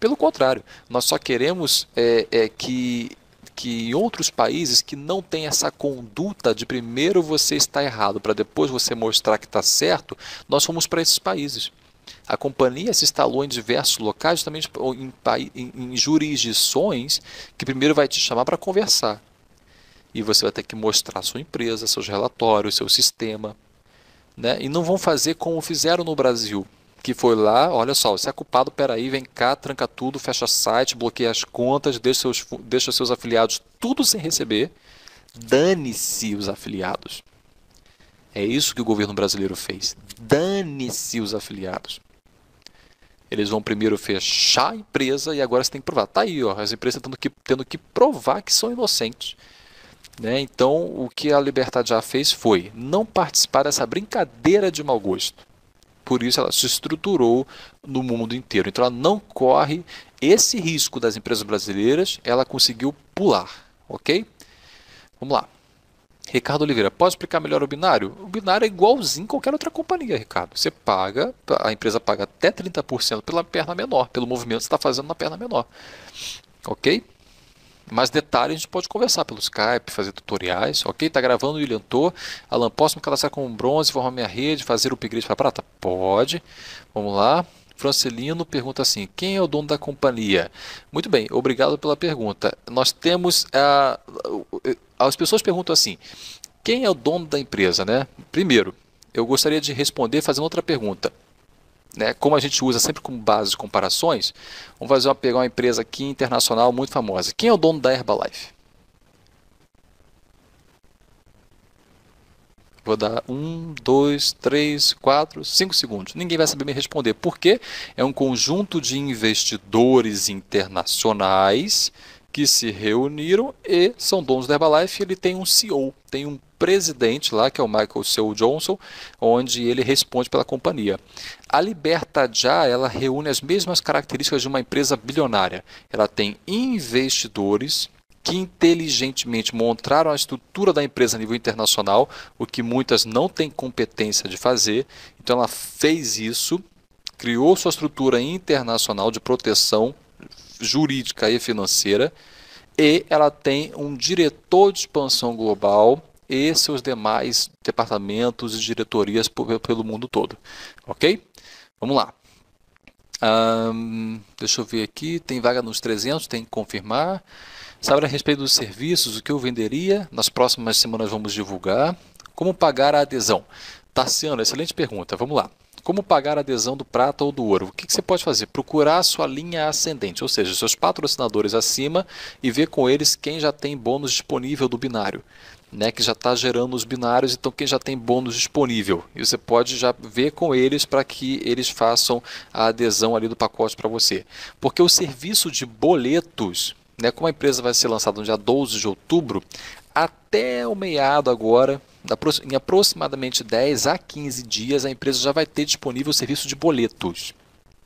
Pelo contrário, nós só queremos é, é, que que outros países que não tem essa conduta de primeiro você está errado para depois você mostrar que está certo, nós fomos para esses países. A companhia se instalou em diversos locais, justamente em, em, em jurisdições que primeiro vai te chamar para conversar. E você vai ter que mostrar sua empresa, seus relatórios, seu sistema. Né? E não vão fazer como fizeram no Brasil que foi lá, olha só, você é culpado, peraí, vem cá, tranca tudo, fecha site, bloqueia as contas, deixa seus, deixa seus afiliados tudo sem receber, dane-se os afiliados. É isso que o governo brasileiro fez. Dane-se os afiliados. Eles vão primeiro fechar a empresa e agora você tem que provar. Tá aí, ó, as empresas tendo que, tendo que provar que são inocentes. Né? Então, o que a Libertad já fez foi não participar dessa brincadeira de mau gosto por isso ela se estruturou no mundo inteiro. Então ela não corre esse risco das empresas brasileiras, ela conseguiu pular, ok? Vamos lá. Ricardo Oliveira, pode explicar melhor o binário? O binário é igualzinho a qualquer outra companhia, Ricardo. Você paga, a empresa paga até 30% pela perna menor, pelo movimento que você está fazendo na perna menor. Ok? Mais detalhes a gente pode conversar pelo Skype, fazer tutoriais, ok? Está gravando o Tô. Alan, posso me cadastrar com bronze, formar minha rede, fazer o upgrade para prata? Pode. Vamos lá. Francelino pergunta assim: quem é o dono da companhia? Muito bem, obrigado pela pergunta. Nós temos. As pessoas perguntam assim: quem é o dono da empresa? Né? Primeiro, eu gostaria de responder fazendo outra pergunta né, como a gente usa sempre como base de comparações, vamos fazer uma, pegar uma empresa aqui internacional muito famosa. Quem é o dono da Herbalife? Vou dar um, dois, três, quatro, cinco segundos. Ninguém vai saber me responder. Por quê? É um conjunto de investidores internacionais que se reuniram e são donos da Herbalife. Ele tem um CEO, tem um presidente lá, que é o Michael Seu Johnson, onde ele responde pela companhia. A Liberta Já, ela reúne as mesmas características de uma empresa bilionária. Ela tem investidores que inteligentemente montaram a estrutura da empresa a nível internacional, o que muitas não têm competência de fazer. Então ela fez isso, criou sua estrutura internacional de proteção jurídica e financeira, e ela tem um diretor de expansão global e seus demais departamentos e diretorias pelo mundo todo. Ok? Vamos lá. Um, deixa eu ver aqui. Tem vaga nos 300, tem que confirmar. Sabe a respeito dos serviços, o que eu venderia? Nas próximas semanas vamos divulgar. Como pagar a adesão? Tarciano, excelente pergunta. Vamos lá. Como pagar a adesão do prata ou do ouro? O que, que você pode fazer? Procurar a sua linha ascendente, ou seja, seus patrocinadores acima e ver com eles quem já tem bônus disponível do binário. Né, que já está gerando os binários, então quem já tem bônus disponível. E você pode já ver com eles para que eles façam a adesão ali do pacote para você. Porque o serviço de boletos, né, como a empresa vai ser lançada no dia 12 de outubro, até o meado agora, em aproximadamente 10 a 15 dias, a empresa já vai ter disponível o serviço de boletos.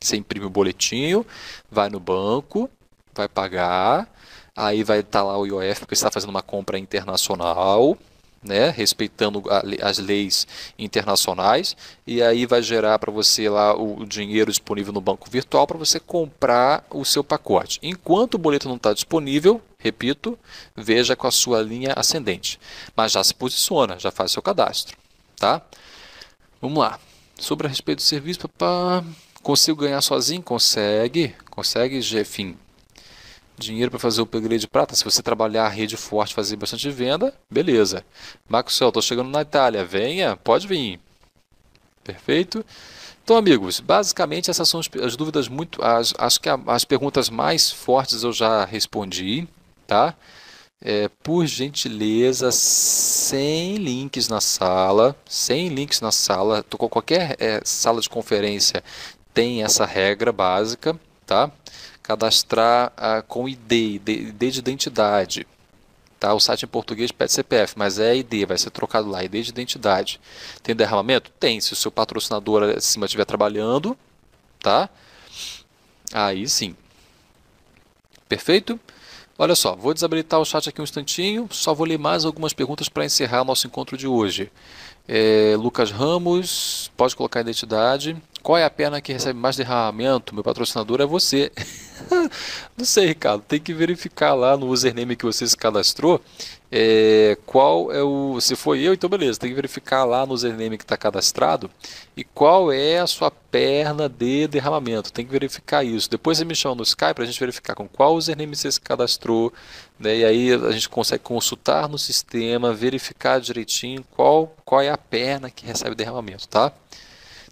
Você imprime o boletinho, vai no banco, vai pagar, aí vai estar lá o IOF, porque está fazendo uma compra internacional, né, respeitando as leis internacionais, e aí vai gerar para você lá o dinheiro disponível no banco virtual para você comprar o seu pacote. Enquanto o boleto não está disponível, repito, veja com a sua linha ascendente, mas já se posiciona, já faz seu cadastro, tá? Vamos lá. Sobre a respeito do serviço, papá, consigo ganhar sozinho? Consegue, consegue, enfim, dinheiro para fazer o upgrade de prata. Se você trabalhar a rede forte, fazer bastante venda, beleza. Maxwell, estou chegando na Itália. Venha, pode vir. Perfeito? Então, amigos, basicamente essas são as dúvidas muito. As, acho que as perguntas mais fortes eu já respondi, tá? É, por gentileza, sem links na sala, sem links na sala, qualquer é, sala de conferência tem essa regra básica, tá? Cadastrar ah, com ID, ID de identidade. Tá? O site em português pede CPF, mas é ID, vai ser trocado lá, ID de identidade. Tem derramamento? Tem, se o seu patrocinador acima estiver trabalhando, tá? Aí sim. Perfeito? Olha só, vou desabilitar o chat aqui um instantinho, só vou ler mais algumas perguntas para encerrar o nosso encontro de hoje. É, Lucas Ramos, pode colocar a identidade. Qual é a perna que recebe mais derramamento? Meu patrocinador é você. (laughs) Não sei, Ricardo. Tem que verificar lá no username que você se cadastrou. É, qual é o. Se foi eu, então beleza. Tem que verificar lá no username que está cadastrado. E qual é a sua perna de derramamento. Tem que verificar isso. Depois você me chama no Skype para a gente verificar com qual username você se cadastrou. Né? E aí a gente consegue consultar no sistema, verificar direitinho qual, qual é a perna que recebe derramamento, tá?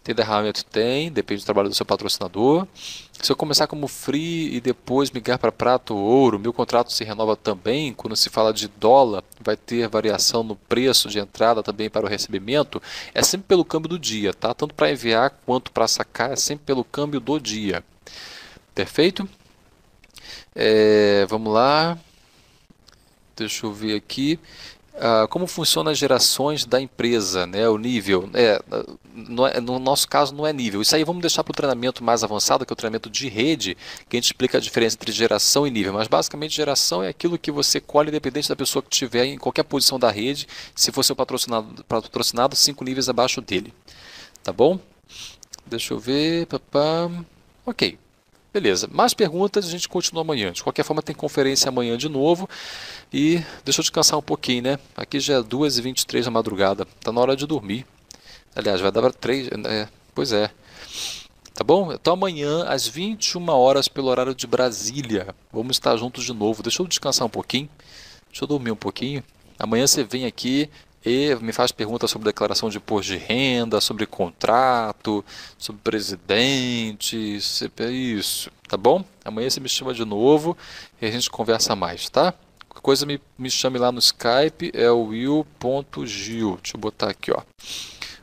Tem derramamento? Tem, depende do trabalho do seu patrocinador. Se eu começar como free e depois migrar para prato ou ouro, meu contrato se renova também. Quando se fala de dólar, vai ter variação no preço de entrada também para o recebimento. É sempre pelo câmbio do dia, tá? Tanto para enviar quanto para sacar, é sempre pelo câmbio do dia. Perfeito? É, vamos lá. Deixa eu ver aqui. Uh, como funciona as gerações da empresa, né, o nível. É, é, no nosso caso não é nível. Isso aí vamos deixar para o treinamento mais avançado, que é o treinamento de rede, que a gente explica a diferença entre geração e nível. Mas basicamente geração é aquilo que você colhe independente da pessoa que estiver em qualquer posição da rede, se for seu patrocinado, patrocinado cinco níveis abaixo dele. Tá bom? Deixa eu ver. Papá. Ok. Beleza. Mais perguntas, a gente continua amanhã. De qualquer forma, tem conferência amanhã de novo. E deixa eu descansar um pouquinho, né? Aqui já é 2h23 da madrugada. Tá na hora de dormir. Aliás, vai dar para 3. É, pois é. Tá bom? Então amanhã, às 21 horas, pelo horário de Brasília. Vamos estar juntos de novo. Deixa eu descansar um pouquinho. Deixa eu dormir um pouquinho. Amanhã você vem aqui e me faz perguntas sobre declaração de imposto de renda, sobre contrato, sobre presidente, isso, tá bom? Amanhã você me chama de novo e a gente conversa mais, tá? Qualquer coisa me, me chame lá no Skype, é o will.gil, deixa eu botar aqui, ó,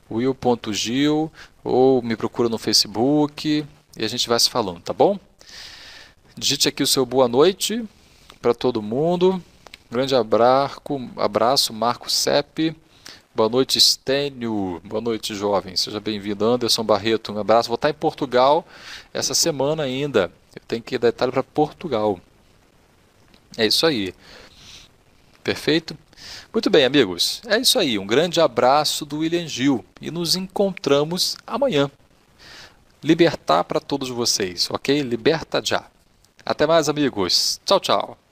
will.gil, ou me procura no Facebook e a gente vai se falando, tá bom? Digite aqui o seu boa noite para todo mundo. Grande abraço, abraço Marco Sepp. Boa noite, Stênio. Boa noite, jovem. Seja bem-vindo, Anderson Barreto. Um abraço. Vou estar em Portugal essa semana ainda. Eu tenho que ir da Itália para Portugal. É isso aí. Perfeito? Muito bem, amigos. É isso aí. Um grande abraço do William Gil e nos encontramos amanhã. Libertar para todos vocês, ok? Liberta já. Até mais, amigos. Tchau, tchau.